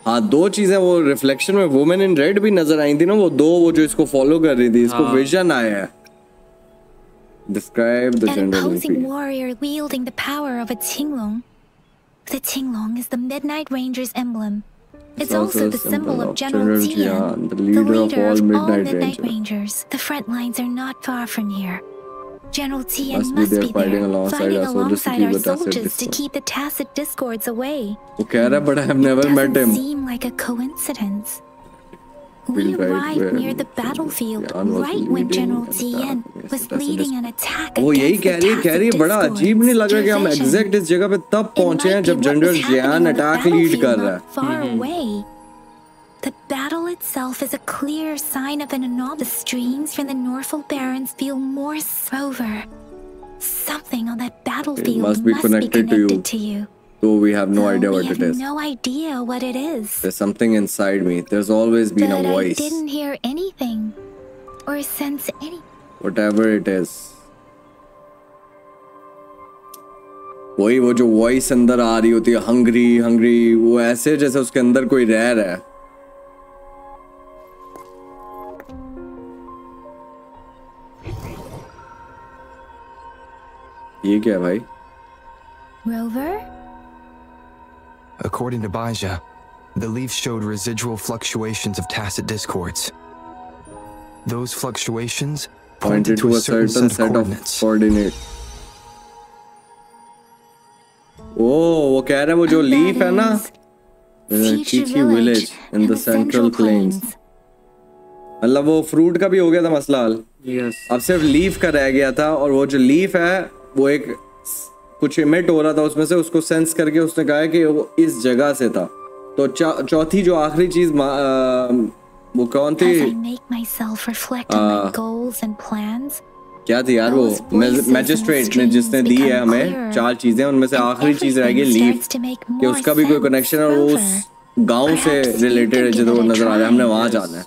हाँ दो चीजें वो reflection में women in red भी नजर आई थी ना वो दो वो जो इसको फॉलो कर रही थी इसको विजन आया है Describe the An imposing warrior wielding the power of a Qinglong. The Qinglong is the Midnight Ranger's emblem. It's, it's also, also the symbol, of General Jiyan, the leader, the leader of all Midnight, of all Midnight Rangers. Rangers. The front lines are not far from here. General Jiyan must, must be there, fighting there, alongside, fighting our, soldiers, alongside our soldiers to keep the Tacet discords away. Okay, कह but I have never met him. Seem like a coincidence. We arrived near the battlefield right when General Jiyan was leading an attack वो यही कह रही It रही बड़ा अजीब नहीं लग रहा कि हम एग्जैक्ट इस जगह पे तब पहुंचे हैं जब general Jian the battle itself is a clear sign of an anomaly. The streams from the Norfall Barrens feel more over. Something on that battlefield it must be must connected, be connected to, you. to you. So we have no, idea oh, what it is. No idea what it is. There's something inside me. There's always been but a voice. I didn't hear anything, or sense any. Whatever it is. वही वो जो voice अंदर आ रही होती है Hungary Hungary वो ऐसे जैसे उसके अंदर कोई रह रहा है ये क्या है भाई Rover? According to Baja, the leaf showed residual fluctuations of tacit discords. Those fluctuations pointed to a certain certain set set of coordinates. coordinate. ओ वो कह रहे हैं वो जो लीफ है ना Chichi village in the central plains मतलब वो फ्रूट का भी हो गया था मसला हल यस अब सिर्फ़ लीफ का रह गया था और वो जो लीफ है वो एक कुछ इमिट हो रहा था उसमें से उसको सेंस करके उसने कहा कि वो इस जगह से था। तो चौथी जो आखिरी चीज़ वो कौन थी? क्या थी यार वो? मैजिस्ट्रेट ने जिसने दी है हमें चार चीज़ें उनमें से आखिरी चीज़ रह गई make कि उसका भी कोई कनेक्शन है और वो उस गाँव से रिलेटेड है a नज़र आ रहा है हमने वहाँ जाना है।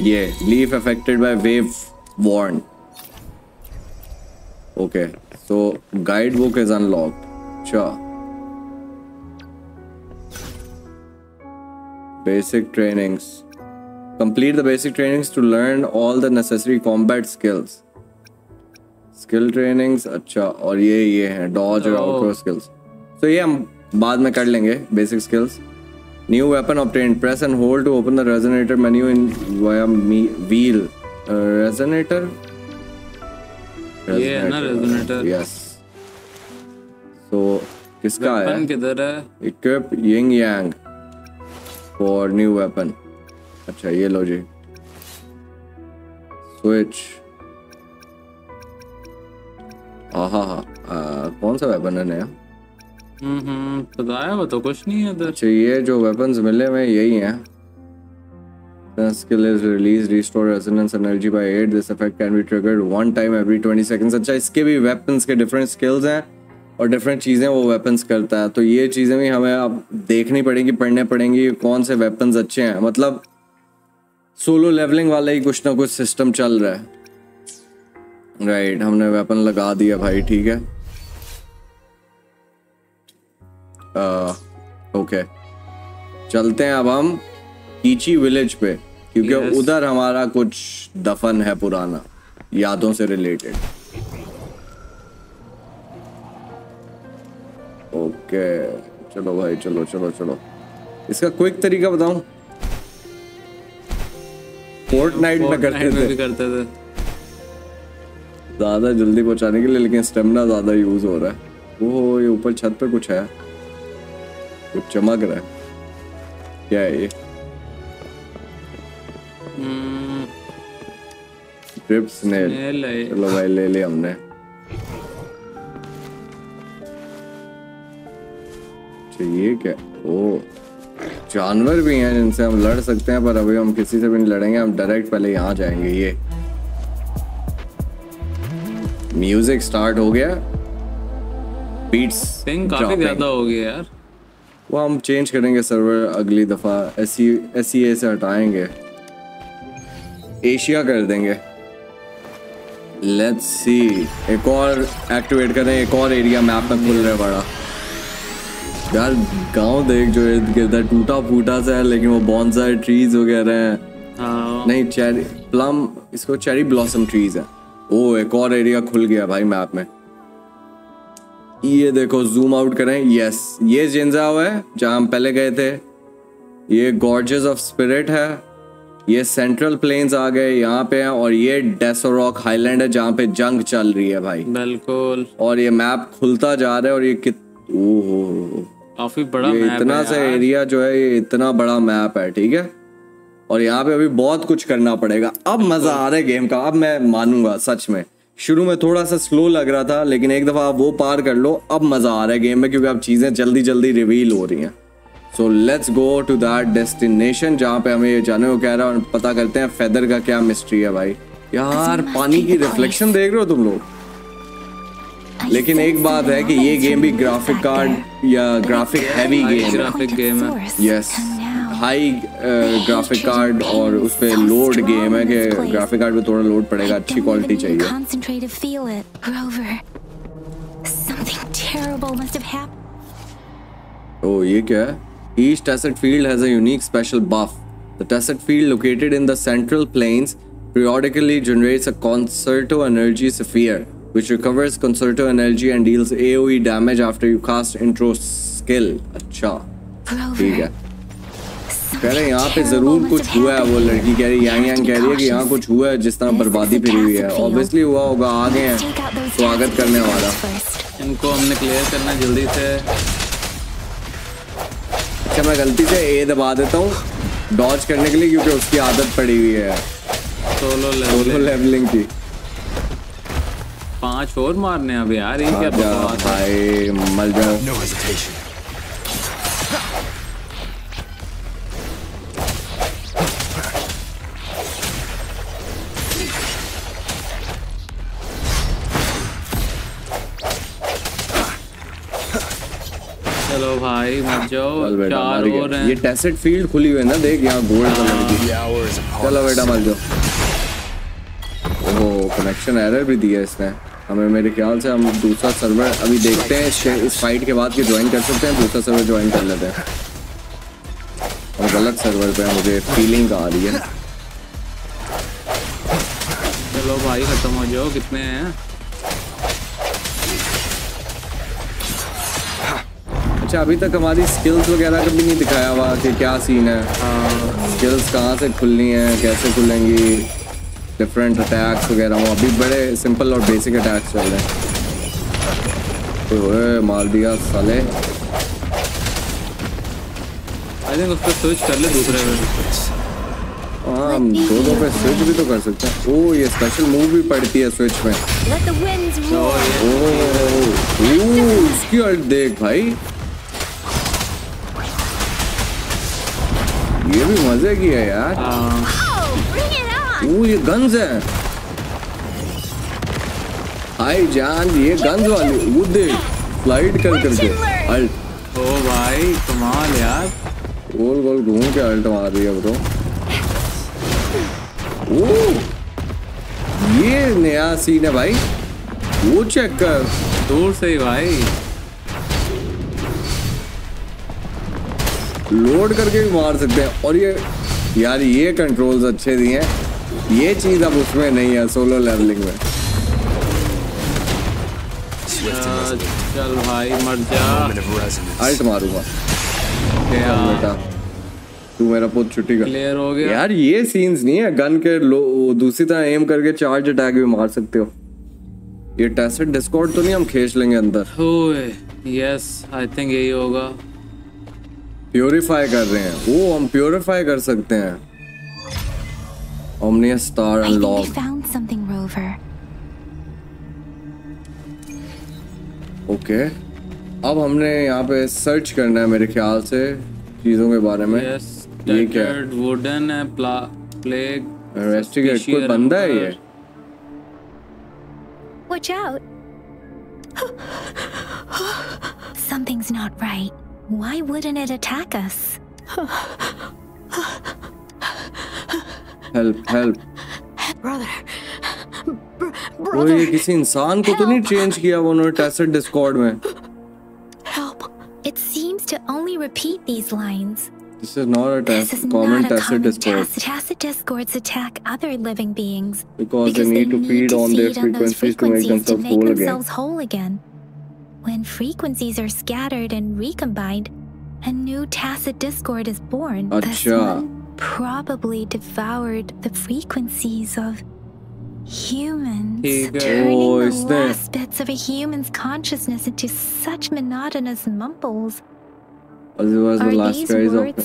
ये leave affected by wave worn Okay, so guidebook is unlocked. Sure. Basic trainings. Complete the basic trainings to learn all the necessary combat skills. Skill trainings. अच्छा और ये ये हैं dodge और outro skills. तो ये हम बाद में कर लेंगे basic skills new weapon obtain press and hold to open the resonator menu in via wheel resonator. Resonator ये है ना किसका है वेपन किधर है? Equip yin yang for new weapon. अच्छा ये लो जी। हा। आ, कौन सा वेपन है नया? हम्म हम्म बताया वो तो कुछ नहीं है अच्छा ये जो वेपन्स मिले हुए यही हैं। The skill is released, restore resonance energy by 8. This effect can be triggered one time every 20 seconds. अच्छा इसके भी weapons के different skills हैं और different चीज़ें वो weapons करता है तो ये चीज़ें भी हमें अब देखनी पड़ेंगी पढ़ने पड़ेंगी कौन से weapons अच्छे हैं मतलब सोलो लेवलिंग वाला ही कुछ ना कुछ सिस्टम चल रहा है राइट right, हमने वेपन लगा दिया भाई ठीक है ओके चलते हैं अब हम कीची विलेज पे क्योंकि Yes. उधर हमारा कुछ दफन है पुराना यादों से रिलेटेड ओके चलो भाई चलो चलो चलो। इसका क्विक तरीका बताऊँ? फोर्ट नाइट में करते में थे। करते थे। ज़्यादा जल्दी पहुँचाने के लिए लेकिन स्टेमिना ज़्यादा यूज़ हो रहा है। वो ये ऊपर छत पे कुछ है। कुछ चमक रहा है। क्या है ये? ड्रिप स्नेल ये। चलो भाई ले लिया हमने। अच्छा ये क्या? ओ जानवर भी हैं जिनसे हम लड़ सकते हैं पर अभी हम किसी से भी नहीं लड़ेंगे हम डायरेक्ट पहले यहाँ जाएँगे ये। म्यूज़िक स्टार्ट हो गया। बीट्स काफ़ी ज़्यादा हो गया यार। वो हम चेंज करेंगे सर्वर अगली दफ़ा एस सी से हटाएँगे। एशिया कर देंगे। लेट्स सी एक और एक्टिवेट करें एक और एरिया मैप में खुल रहा है बड़ा। यार गाँव देख जो इर्द गिर्द है टूटा फूटा सा है लेकिन वो बॉन्साई ट्रीज वगैरह हैं। हाँ। नहीं चेरी प्लम इसको चेरी ब्लॉसम ट्रीज है। ओ एक और एरिया खुल गया भाई मैप में। ये देखो जूम आउट करें। यस ये जिंजाओ है जहाँ हम पहले गए थे। ये गॉर्जेस ऑफ़ स्पिरिट है। ये सेंट्रल प्लेन्स आ गए यहाँ पे हैं और ये डेसोरॉक हाईलैंड है जहाँ पे जंग चल रही है भाई। बिल्कुल। और ये मैप खुलता जा रहा है और ये कित ओहो। काफ़ी बड़ा ये मैप इतना सा एरिया जो है ये इतना बड़ा मैप है ठीक है? और यहाँ पे अभी बहुत कुछ करना पड़ेगा। अब मज़ा आ रहा है गेम का अब मैं मानूँगा सच में। शुरू में थोड़ा सा स्लो लग रहा था लेकिन एक दफ़ा आप वो पार कर लो अब मज़ा आ रहा है गेम में क्योंकि अब चीज़ें जल्दी जल्दी रिवील हो रही हैं। So let's go to that destination जहाँ पे हमें ये जाने को कह रहा है और पता करते हैं फेदर का क्या मिस्ट्री है भाई। यार पानी की रिफ्लेक्शन देख रहे हो तुम लोग? लेकिन एक बात है कि ये गेम भी ग्राफिक कार्ड या graphic heavy game graphic game है. यस हाई ग्राफिक कार्ड और उस पे लोड गेम है कि ग्राफिक कार्ड पे थोड़ा लोड पड़ेगा अच्छी क्वालिटी चाहिए। happened. Oh, ये क्या है? Each Tasset field has a unique special buff. The Tasset field located in the central plains periodically generates a Concerto Energy Sphere, which recovers Concerto Energy and deals AoE damage after you cast Intro skill. अच्छा ठीक है कह रहे हैं यहाँ पे ज़रूर कुछ हुआ है वो लड़की कह रही यांग यांग कह रही है कि यहाँ कुछ हुआ है जिस तरह बर्बादी फिरी हुई है ऑब्वियसली हुआ होगा आ गए हैं स्वागत करने वाला इनको हमने क्लियर करना जल्दी से अच्छा मैं गलती से ए दबा देता हूँ। डॉच करने के लिए क्योंकि उसकी आदत पड़ी हुई है। सोलो सोलो लेवल लेवलिंग की। पाँच और मारने अभी अब यार ये क्या बात है? भाई मल जाओ। चलो भाई मत जाओ। चार और हैं। ये टेसेट फ़ील्ड खुली हुई है ना देख यहाँ गोल्ड कलर की। चलो बेटा मल जाओ। ओहो कनेक्शन एरर भी दिया इसने। हमें मेरे ख्याल से हम दूसरा सर्वर अभी देखते हैं इस, फाइट के बाद कि ज्वाइन कर सकते हैं दूसरा सर्वर ज्वाइन कर लेते हैं। और गलत सर्वर पे है, मुझे फीलिंग आ रही है। चलो भाई खत्म हो जाओ कितने हैं? अच्छा अभी तक हमारी स्किल्स वगैरह कभी नहीं दिखाया हुआ कि क्या सीन है। स्किल्स कहाँ से खुलनी है कैसे खुलेंगी डिफरेंट अटैक्स वगैरह वो अभी बड़े सिंपल और बेसिक अटैक्स चल रहे हैं। तो मार दिया साले। आई थिंक उसको स्विच कर ले दूसरे में हाँ दो दो पे स्विच भी तो कर सकते हैं। ओ ये स्पेशल मूव भी पड़ती है स्विच में। ओ, ओ, ओ, ओ, ओ, ओ, ओ, ओ, ओ, ओ, ओ, ओ, ये भी मज़े की है यार। Oh, it on! ओ ये गन्स है। हाय जान ये गन्स वाली वो देख स्लाइड कर करके। अल्ट ओ भाई कमाल यार। गोल गोल घूम के अल्ट मार रही है ब्रो ओ ये नया सीन है भाई। वो चेक कर। दूर से ही भाई। लोड करके भी मार सकते हैं। और ये यार ये कंट्रोल्स अच्छे दिए हैं। ये चीज़ अब उसमें नहीं है सोलो लेवलिंग में. चल भाई मर जा. अल्ट मारूँगा। बेटा तू मेरा पुत छुट्टी कर। क्लियर हो गया। यार ये सीन्स नहीं है। गन के लो दूसरी तरह एम करके चार्ज अटैक भी मार सकते हो। ये टेस्टेड डिस्कॉर्ड तो नहीं हम खींच लेंगे अंदर। ओए यस आई थिंक यही होगा। प्योरीफाई कर रहे हैं। वो हम प्योरीफाई कर सकते हैं। Ominous star unlock found something, Rover. Okay अब हमने यहाँ पे सर्च करना है मेरे ख्याल से चीज़ों के बारे में। यस ये क्या? है वुडन है प्लेग इन्वेस्टिगेट कोई बंदा है ये? Watch out! Something's not right. Why wouldn't it attack us? help, help. Brother. वो ये किसी इंसान को तो नहीं चेंज किया उन्होंने टैसेट डिस्कॉर्ड में help it seems to only repeat these lines this is not a this is common not a Tacet common discord Tacet discords attack other living beings because, because they need they to feed need to on their frequencies, frequencies to make themselves, to make whole, themselves again. whole again when frequencies are scattered and recombined, a new Tacet discord is born. Acha. probably devoured the frequencies of humans, turning the last bits of a human's consciousness into such monotonous mumbles. Are these words the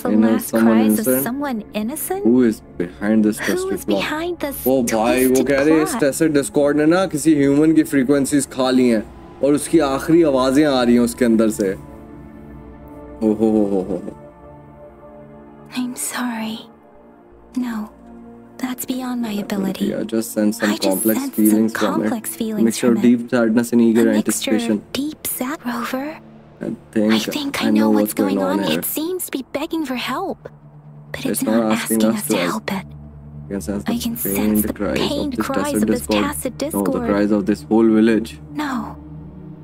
last cries of someone innocent? Who is behind this Who is behind this वो भाई वो कह रहे हैं इस Tacet discord ने ना किसी human की frequencies खा ली हैं. और उसकी आखिरी आवाज़ें आ रही हैं उसके अंदर हो हो हो I am sorry no That's beyond my ability. Yeah, just sense some I complex feelings some from it. Feelings mixture from deep sadness and eager anticipation. Deep sad, Rover. I think I, think I, I know, know, what's, going, going, on. Here. It seems to be begging for help, but it's, it's not, not, asking, asking us, to help it. I can sense the, I can pain, sense the cries, pain, of this, cries of this Tacet discord. No, the cries of this whole village. No,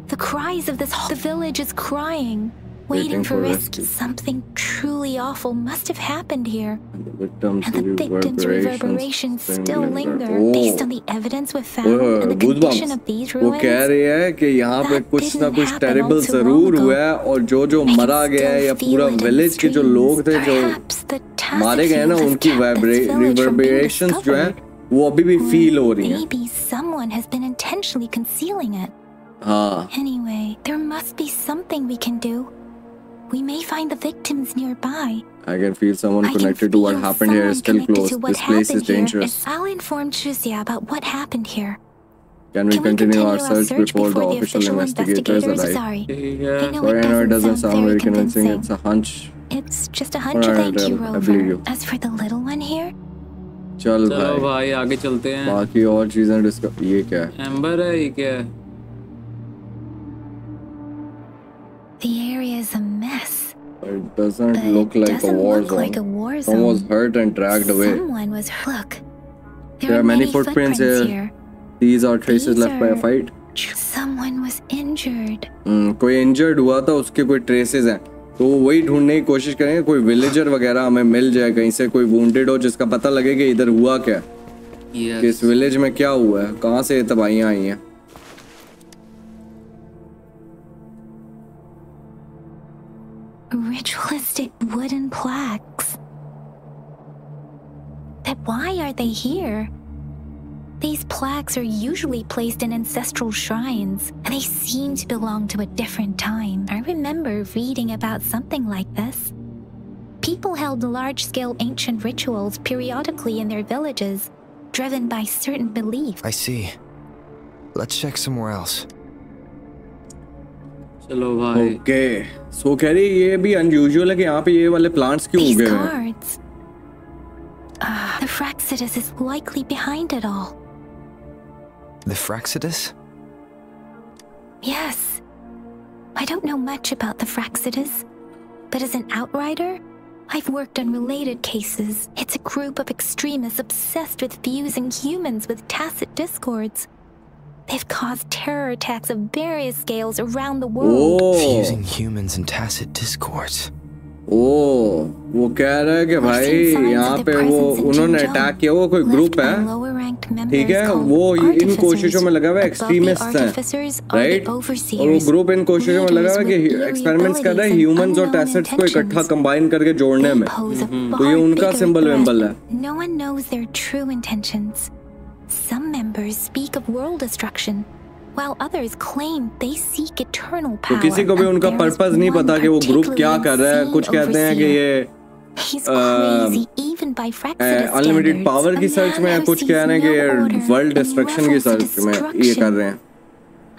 The cries of this whole the village is crying, waiting, Waiting for, for rescue. rescue. Something truly awful must have happened here. And the victims' And the victims' reverberations still linger based on the evidence we've found oh, and the goosebumps. condition of these वो कह ruins. रही है कि यहाँ पे That कुछ ना didn't कुछ happen टेरिबल all too जरूर long हुआ ago. है और जो जो I can मरा गया है still या feel पूरा it in विलेज के जो streams. लोग थे जो Perhaps the tacit मारे गए हैं ना field has उनकी kept this village from being रिवर्बरेशंस जो है discovered. वो अभी भी फील हो रही हैं Maybe someone has been intentionally concealing it. Huh. Anyway, there must be something we can do. We may find the victims nearby. I can feel someone connected feel to what happened here is still close. This place is dangerous. I'll inform Chixia about what happened here. Can we, can we continue, our search, before, before, the official, investigators arrive? Sorry, Yeah. I know, Sorry, it, I know it doesn't sound very convincing. convincing. It's a hunch. It's just a hunch, right, thank you, Rover. As for the little one here, चल भाई, आगे चलते हैं बाकी और चीजें discuss ये क्या एम्बर है ये क्या the area is a mess. It doesn't But look it like a war look zone. like a war zone. Someone was hurt and dragged away. Someone was look. There, There are many many footprints footprints here. here. These are traces These left are... by a fight. Someone was injured. हम्म, कोई injured हुआ था उसके कोई traces हैं तो वही ढूँढने की कोशिश करेंगे कोई विलेजर वगैरह हमें मिल जाए कहीं से कोई वुंडेड हो जिसका पता लगे कि इधर हुआ क्या कि इस विलेज में क्या हुआ है कहाँ से तबाहियाँ आई हैं Ritualistic wooden plaques. But why are they here? These plaques are usually placed in ancestral shrines, and they seem to belong to a different time. I remember reading about something like this. People held large scale ancient rituals periodically in their villages, driven by certain beliefs. I see. Let's check somewhere else. चलो भाई okay so कह रही ये भी unusual है कि यहाँ पे ये वाले प्लांट्स क्यों उगे हैं uh, The Fractsidus is likely behind it all. The Fractsidus? Yes. I don't know much about the Fractsidus, but as an outrider, I've worked on related cases. It's a group of extremists obsessed with fusing humans with Tacet discords They've caused terror attacks of various scales around the world. Fusing humans and tacit discords. ओ वो कह रहा है कि भाई यहाँ पे वो उन्होंने अटैक किया वो कोई ग्रुप है? ठीक है? वो इन कोशिशों में लगा हुआ है एक्सट्रीमिस्ट हैं राइट और वो ग्रुप इन कोशिशों में लगा हुआ है कि एक्सपेरिमेंट्स कर रहा है ह्यूमंस और टैसेट्स को इकट्ठा कंबाइन करके जोड़ने में। तो ये उनका सिंबल विंबल है Some members speak of world destruction, while others claim they seek eternal power. तो किसी को भी उनका purpose नहीं पता कि वो group क्या कर रहा है कुछ कहते हैं कि ये uh, uh, unlimited power की सर्च में है कुछ कह रहे हैं कि world destruction की सर्च में ये कर रहे हैं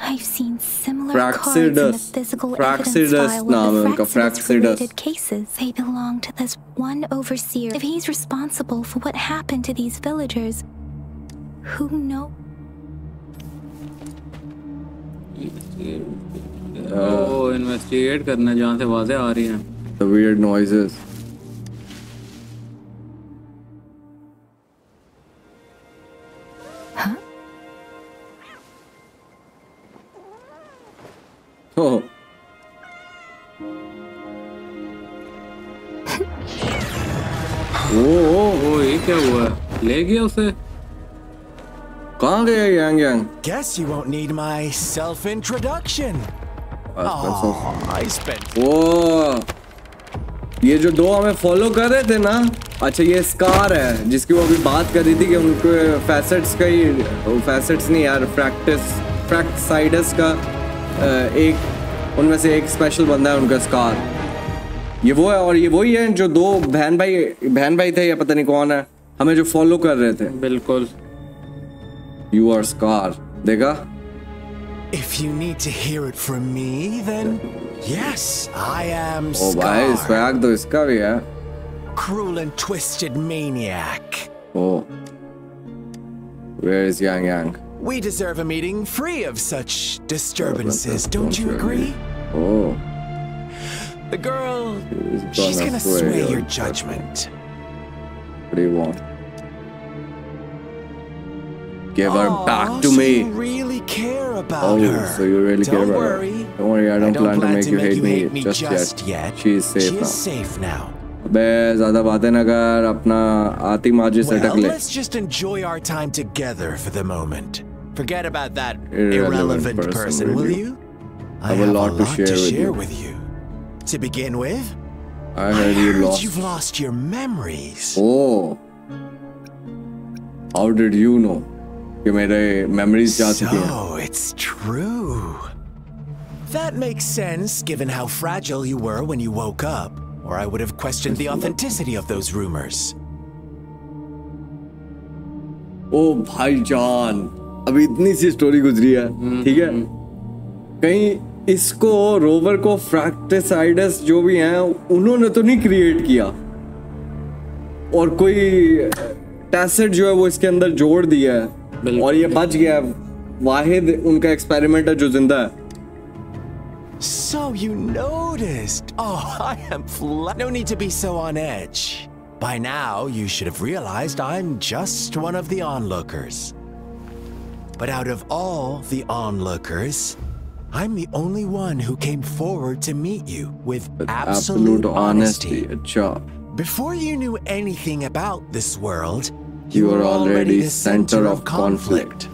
I've seen similar Fractsidus. cards in the physical Fractsidus file with the cases. They belong to this one overseer. If he's responsible for what happened to these villagers, who knows? Oh investigate करना जहाँ से आवाज़ें आ रही हैं the weird noises Huh? Oh. ओ ओ ये क्या हुआ ले गया उसे कहाँ गया यांग यांग Guess you won't need my self introduction. I spent वो ये जो दो हमें फॉलो कर रहे थे ना अच्छा ये स्कार है जिसकी वो अभी बात कर रही थी कि उनके फैसेट्स का ही फैसेट्स नहीं यार प्रैक्टिस फ्रैक्साइडस का एक उनमें से एक स्पेशल बंदा है उनका स्कार ये वो है और ये वही है जो दो बहन भाई बहन भाई थे या पता नहीं कौन है हमें जो फॉलो कर रहे थे. बिल्कुल. You are Scar. Dega? If you need to hear it from me, then yes, I am Scar. oh, Scar. Svag do Scar, yeah. Cruel and twisted maniac. Oh. Where is Yang Yang? We deserve a meeting free of such disturbances, don't you agree? Oh. The girl, she's gonna sway your judgment. What do you want? Give her Aw, back to so me. You really care about Oh, her. so you really care Don't about worry. her. Don't worry, I don't, plan, to make you hate me just, just yet. yet. She is safe She now. is safe now. अबे ज्यादा बातें ना कर अपना आती माजी से Well, टक ले let's just enjoy our time together for the moment. Forget about that Irrelevant irrelevant person, person, will really. you? I have a lot to share with you. with you. To begin with, I heard you heard lost. you've lost your memories. Oh. How did you know? कि मेरे memories जा चुकी हैं. So it's true. That makes sense given how fragile you were when you woke up, or I would have questioned the authenticity of those rumors. ओ भाईजान अभी इतनी सी story गुजरी है ठीक है कहीं इसको रोवर को फ्रैक्टिसाइडस जो भी हैं उन्होंने तो नहीं क्रिएट किया और कोई टैसेट जो है वो इसके अंदर जोड़ दिया है और ये बच गया है वाहिद उनका एक्सपेरिमेंट है जो जिंदा है So you noticed. Oh, I am flat. No need to be so on edge. By now, you should have realized I'm just one of the onlookers. But out of all the onlookers, I'm the only one who came forward to meet you with, absolute, absolute honesty. honesty अच्छा Before you knew anything about this world, You were are already the center of conflict.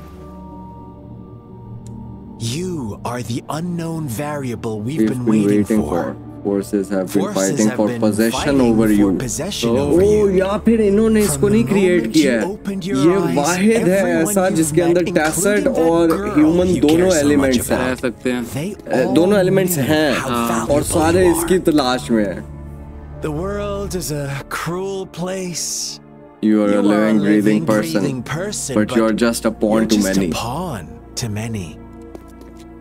You are the unknown variable we've, we've been, been waiting, waiting for. for forces have been Forces fighting have for been possession fighting over for you possession तो over O you. या फिर इन्होंने इसको From नहीं the create moment किया you है opened your ये eyes, वाहिद है everyone ऐसा you've जिसके met, अंदर टैसेट including that और girl ह्यूमन you care दोनों so much एलिमेंट्स about. रह हैं सकते हैं They अ, all दोनों एलिमेंट्स knew हैं how और valuable सारे you इसकी are. तलाश में हैं The world is a cruel place. you are You a living breathing person breathing person, but you're just a pawn to just many a pawn to many.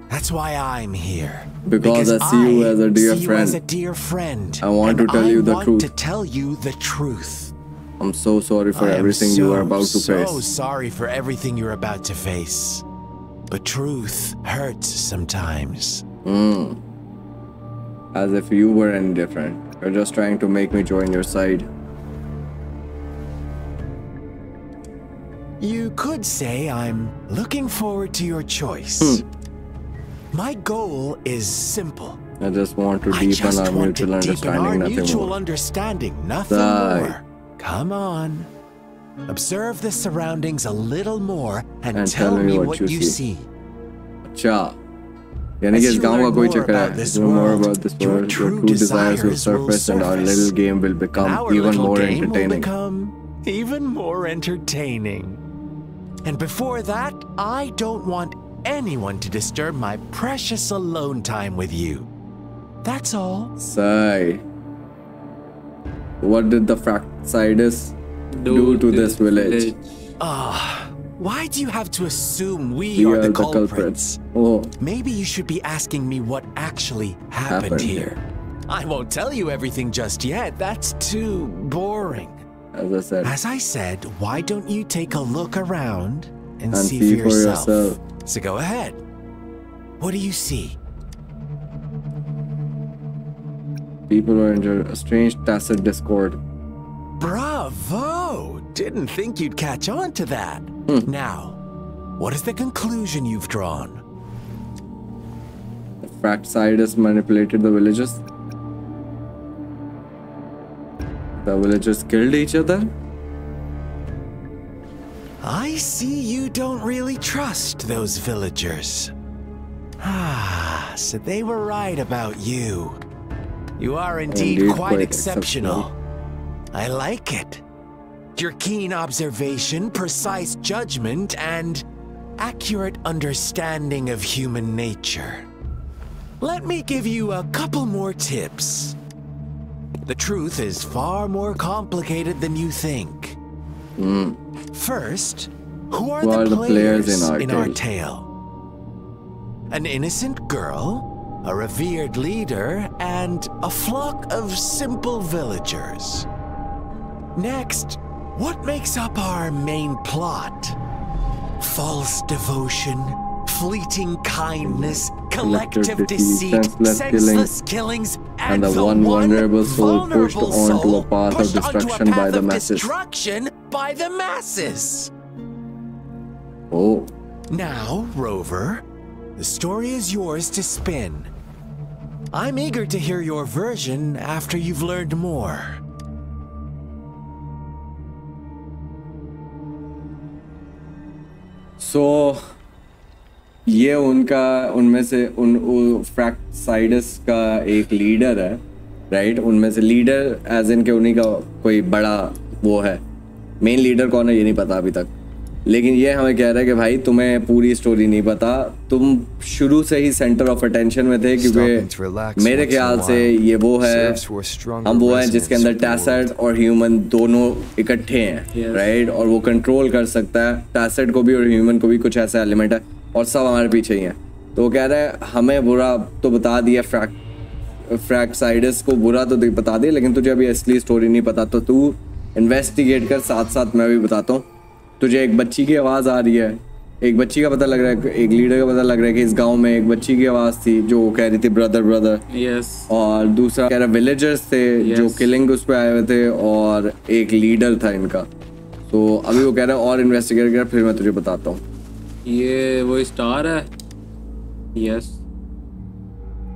That's why I'm here. Because I see you as a dear friend. as a dear friend. I want to tell I you the want truth. to tell you the truth. I'm so sorry for I everything so, you are about to so face sorry for everything you're about to face. But truth hurts sometimes. Hmm. as if you were indifferent you're just trying to make me join your side You could say I'm looking forward to your choice. Hmm. My goal is simple. I just want to I deepen just our want to mutual deepen our understanding, nothing mutual more. understanding, nothing Right. more. Come on. Observe the surroundings a little more and, And tell, tell me me what what, you you see. see. अच्छा यानी कि As इस you गांव का learn कोई more चक्कर about है this You know more world, about this your world your true true desires will desires will surface and our surface. little game will become Our even little more game will entertaining And before that, I don't want anyone to disturb my precious alone time with you. That's all. Sai what did the Fractsidus do, to this village, Ah, why do you have to assume we, We are, are the the culprits? culprits. Oh, Maybe you should be asking me what actually happened, Happened here. I won't tell you everything just yet. That's too boring. As I said As I said, why don't you take a look around and, And see, see for, yourself. yourself. So go ahead. What do you see? people are in a strange Tacet discord Bravo! Didn't think you'd catch on to that. Hmm. Now, what is the conclusion you've drawn? the Fractsidus manipulated the villagers the villagers killed each other I see you don't really trust those villagers. Ah, so they were right about you. You are indeed, Indeed quite, quite exceptional. I like it. Your keen observation, precise judgment, and accurate understanding of human nature. Let me give you a couple more tips. The truth is far more complicated than you think. First, who are the are the players, players in our tale? tale? An innocent girl, a revered leader, and a flock of simple villagers. Next, what makes up our main plot? False devotion, fleeting kindness, collective deceit, senseless senseless killings, and the one vulnerable soul pushed onto a path of pushed onto a destruction by the masses. Destruction by the masses. Oh, Now, Rover, the story is yours to spin. I'm eager to hear your version after you've learned more. सो ये उनका उनमें से उन फ्रैक्साइडस का एक leader है right उनमें से लीडर एज इन के उन्हीं का कोई बड़ा वो है। मेन लीडर कौन है ये नहीं पता अभी तक। लेकिन ये हमें कह रहा है कि भाई तुम्हें पूरी स्टोरी नहीं पता। तुम शुरू से ही सेंटर ऑफ़ अटेंशन में थे क्योंकि मेरे ख्याल से ये वो है। हम वो हैं जिसके अंदर टैसेट और ह्यूमन दोनों इकट्ठे हैं राइट और वो कंट्रोल कर सकता है। टैसेट को भी और ह्यूमन को भी कुछ ऐसा एलिमेंट है। और सब हमारे पीछे ही हैं। तो वो कह रहा है हमें बुरा तो बता दिया फ्रैक फ्रैक्साइडस को बुरा तो बता दिया लेकिन तुझे अभी असली स्टोरी नहीं पता तो तू इन्वेस्टिगेट कर साथ साथ मैं भी बताता हूँ। तुझे एक बच्ची की आवाज़ आ रही है। एक बच्ची का पता लग रहा है एक लीडर का पता लग रहा है कि इस गाँव में एक बच्ची की आवाज़ थी जो कह रही थी ब्रदर ब्रदर यस और दूसरा कह रहा विलेजर्स थे yes. जो किलिंग उस पर आए हुए थे और एक लीडर था इनका. तो अभी वो कह रहा है और इन्वेस्टिगेट कर फिर मैं तुझे बताता हूँ. ये वो स्टार है yes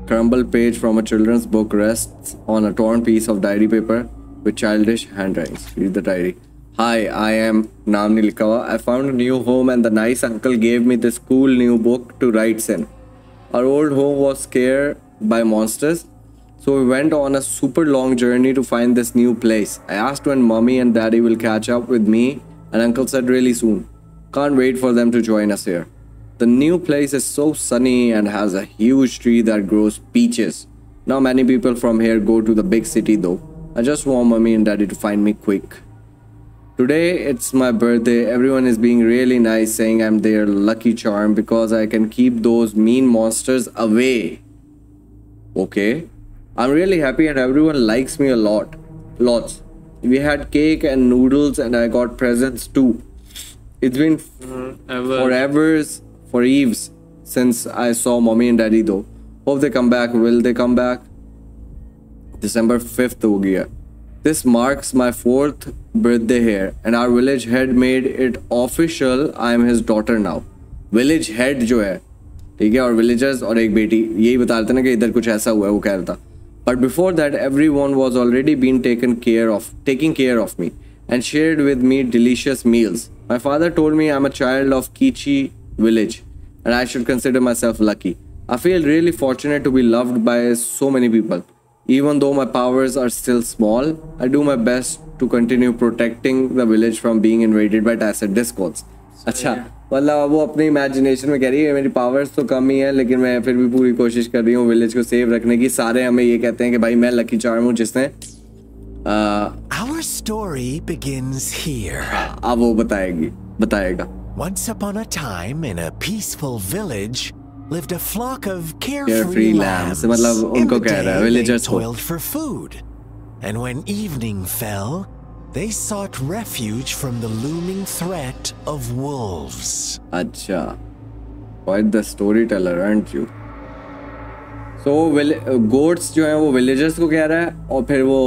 crumbled page from a children's book rests on a torn piece of diary paper with childish handwritings. Read the diary. Hi, I am Namni Likawa. I found a new home and the nice uncle gave me this cool new book to write in. Our old home was scared by monsters, so we went on a super long journey to find this new place. I asked when mommy and daddy will catch up with me, and uncle said really soon. Can't wait for them to join us here. The new place is so sunny and has a huge tree that grows peaches. Not many people from here go to the big city though. I just want mommy and daddy to find me quick. Today it's my birthday. Everyone is being really nice, saying I'm their lucky charm because I can keep those mean monsters away. Okay. I'm really happy and everyone likes me a lot. Lots. We had cake and noodles and I got presents too. It's been Ever. forever's for Eves since I saw mommy and daddy though. Hope they come back. Will they come back? December 5th हो गया. This marks my fourth birthday here and our village head made it official I am his daughter now. Village head जो है ठीक है और villagers और एक बेटी यही बता रहे थे ना कि इधर कुछ ऐसा हुआ है वो कह रहा था But before that, everyone was already being taken care of, taking care of me, and shared with me delicious meals. My father told me I'm a child of Kichi village, and I should consider myself lucky. I feel really fortunate to be loved by so many people. Even though my powers are still small, I do my best to continue protecting the village from being invaded by Tacet discords. अच्छा मतलब वो अपनी imagination में कह रही है मेरी powers तो कम ही है लेकिन मैं फिर भी पूरी कोशिश कर रही हूँ विलेज को सेव रखने की सारे हमें ये कहते हैं कि भाई मैं लकी चार्म हूँ जिसने आ, Our story begins here. अब वो बताएगी बताएगा Once upon a time, in a peaceful village, lived a flock of carefree, Carefree lambs. lambs. मतलब In उनको the कह रहा है, day, they villagers को। toiled for food, and when evening fell, they sought refuge from the looming threat of wolves. अच्छा quite the storyteller aren't you So goats जो है, वो विलेजर्स को कह रहा है और फिर वो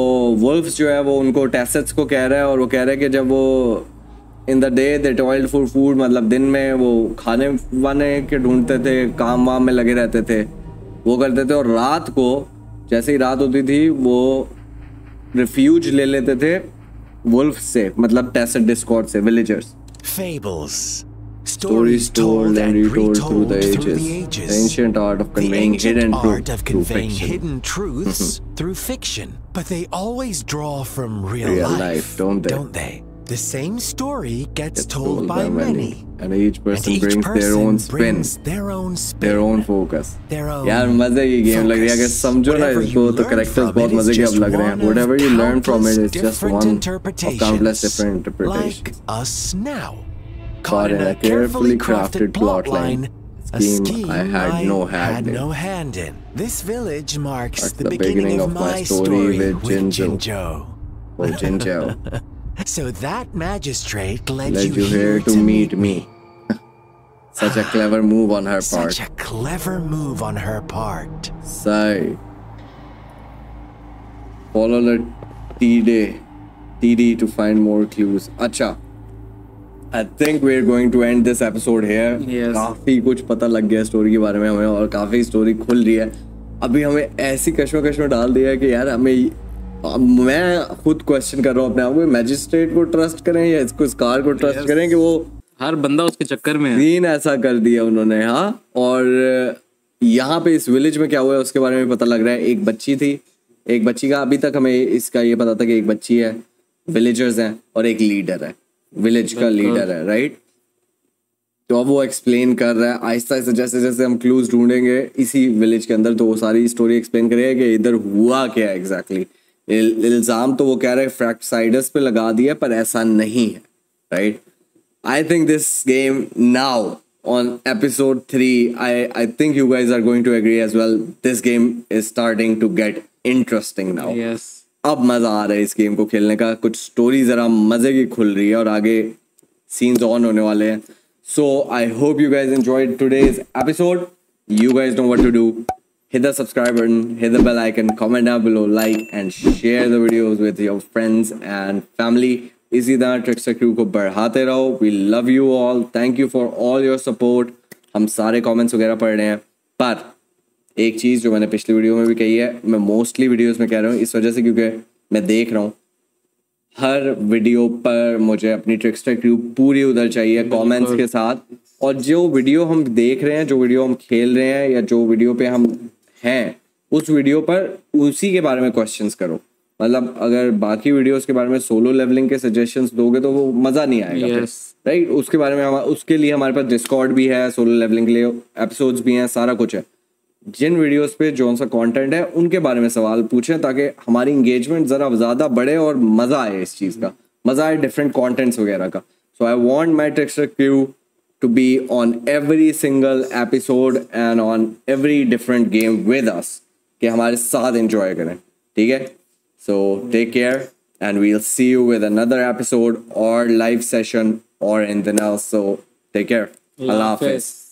वुल्फ्स जो है, वो उनको टैसेट्स को कह रहा है और वो कह रहा है कि जब वो in the day they toiled for food मतलब दिन में वो खाने वाने के ढूंढते थे, काम वाम में लगे रहते थे, वो करते थे और रात को, जैसे ही रात होती थी, वो रिफ्यूज ले लेते थे वुल्फ से मतलब टैसेट डिस्कॉर्ड से villagers Fables. Stories told and retold through the ages. The ancient art of The conveying ancient hidden art truth of through conveying fiction. hidden truths through fiction. But they always draw from real, Real life, life, don't they? Don't they? The same story gets It's told, by, many. and each person and each brings their person own spin, brings their own spin. their own focus. Their own यार मजे की game लग रही है अगर समझो ना Whatever इसको you तो learn करेक्टर्स from बहुत it is मजे के अब just लग रहे हैं one of whatever you learn from it countless is just different one of countless different interpretations Like us now. caught in a carefully crafted plotline. A scheme I had no hand, had no hand in. This village marks the, the beginning, beginning, of my story, with Jinzhou. Oh, Jinzhou. so that magistrate led, led you, here to, to meet me. Such a clever move on her part. Such a clever move on her part. Sigh. Follow the TD, TD to find more clues. Acha. I think we're going to end this episode here. Yes. काफ़ी कुछ पता लग गया story के बारे में हमें और काफ़ी स्टोरी खुल रही है। अभी हमें ऐसी कश्मकश में डाल दिया है कि यार हमें मैं खुद क्वेश्चन कर रहा हूँ अपने आप को मैजिस्ट्रेट को ट्रस्ट करें या इसको स्कार को ट्रस्ट Yes. करें कि वो हर बंदा उसके चक्कर में है। सीन ऐसा कर दिया उन्होंने हाँ। और यहाँ पे इस विलेज में क्या हुआ है उसके बारे में पता लग रहा है। एक बच्ची थी। एक बच्ची का अभी तक हमें इसका ये पता था कि एक बच्ची है। विलेजर्स हैं और एक लीडर है। विलेज का लीडर है राइट तो अब वो एक्सप्लेन कर रहा है आहिस्ता आहिस्ता जैसे जैसे हम क्लूज ढूंढेंगे इसी विलेज के अंदर तो वो सारी स्टोरी एक्सप्लेन करेगा कि इधर हुआ क्या एग्जैक्टली इल्ज़ाम तो वो कह रहे हैं फ्रैक्साइडर्स पे लगा दिया पर ऐसा नहीं है right I think this game now on episode 3 I I think you guys are going to agree as well this game is starting to get interesting now. Yes अब मज़ा आ रहा है इस गेम को खेलने का। कुछ स्टोरी जरा मज़े की खुल रही है और आगे सीन्स ऑन होने वाले हैं। So I hope you guys enjoyed today's episode you guys know what to do hit the subscribe button, hit the bell icon, comment down below, like and share the videos with your friends and family इसी तरह trickster crew को बढ़ाते रहो। We love you all thank you for all your support हम सारे comments वगैरह पढ़ रहे हैं। पर एक चीज़ जो मैंने पिछली वीडियो में भी कही है मैं मोस्टली वीडियोस में कह रहा हूँ इस वजह से क्योंकि मैं देख रहा हूँ। हर वीडियो पर मुझे अपनी ट्रिक्सटर क्रू पूरी उधर चाहिए कमेंट्स के साथ। और जो वीडियो हम देख रहे हैं जो वीडियो हम खेल रहे हैं या जो वीडियो पे हम हैं उस वीडियो पर उसी के बारे में क्वेश्चंस करो। मतलब अगर बाकी वीडियोस के बारे में सोलो लेवलिंग के सजेशंस दोगे तो वो मज़ा नहीं आएगा Yes. राइट उसके बारे में हम उसके लिए हमारे पास डिस्कॉर्ड भी है सोलो लेवलिंग के लिए एपिसोड्स भी हैं सारा कुछ है। जिन वीडियोस पे जो सा कंटेंट है उनके बारे में सवाल पूछे ताकि हमारी इंगेजमेंट ज़रा ज़्यादा बढ़े और मज़ा आए इस चीज़ का। मज़ा आए डिफरेंट कॉन्टेंट्स वगैरह का। So I want my texer Q to be on every single episode and on every different game with us कि हमारे साथ इंजॉय करें। ठीक है? So take care and we'll see you with another episode और live session और इन दिन टेक केयर अल्लाह हाफिज़।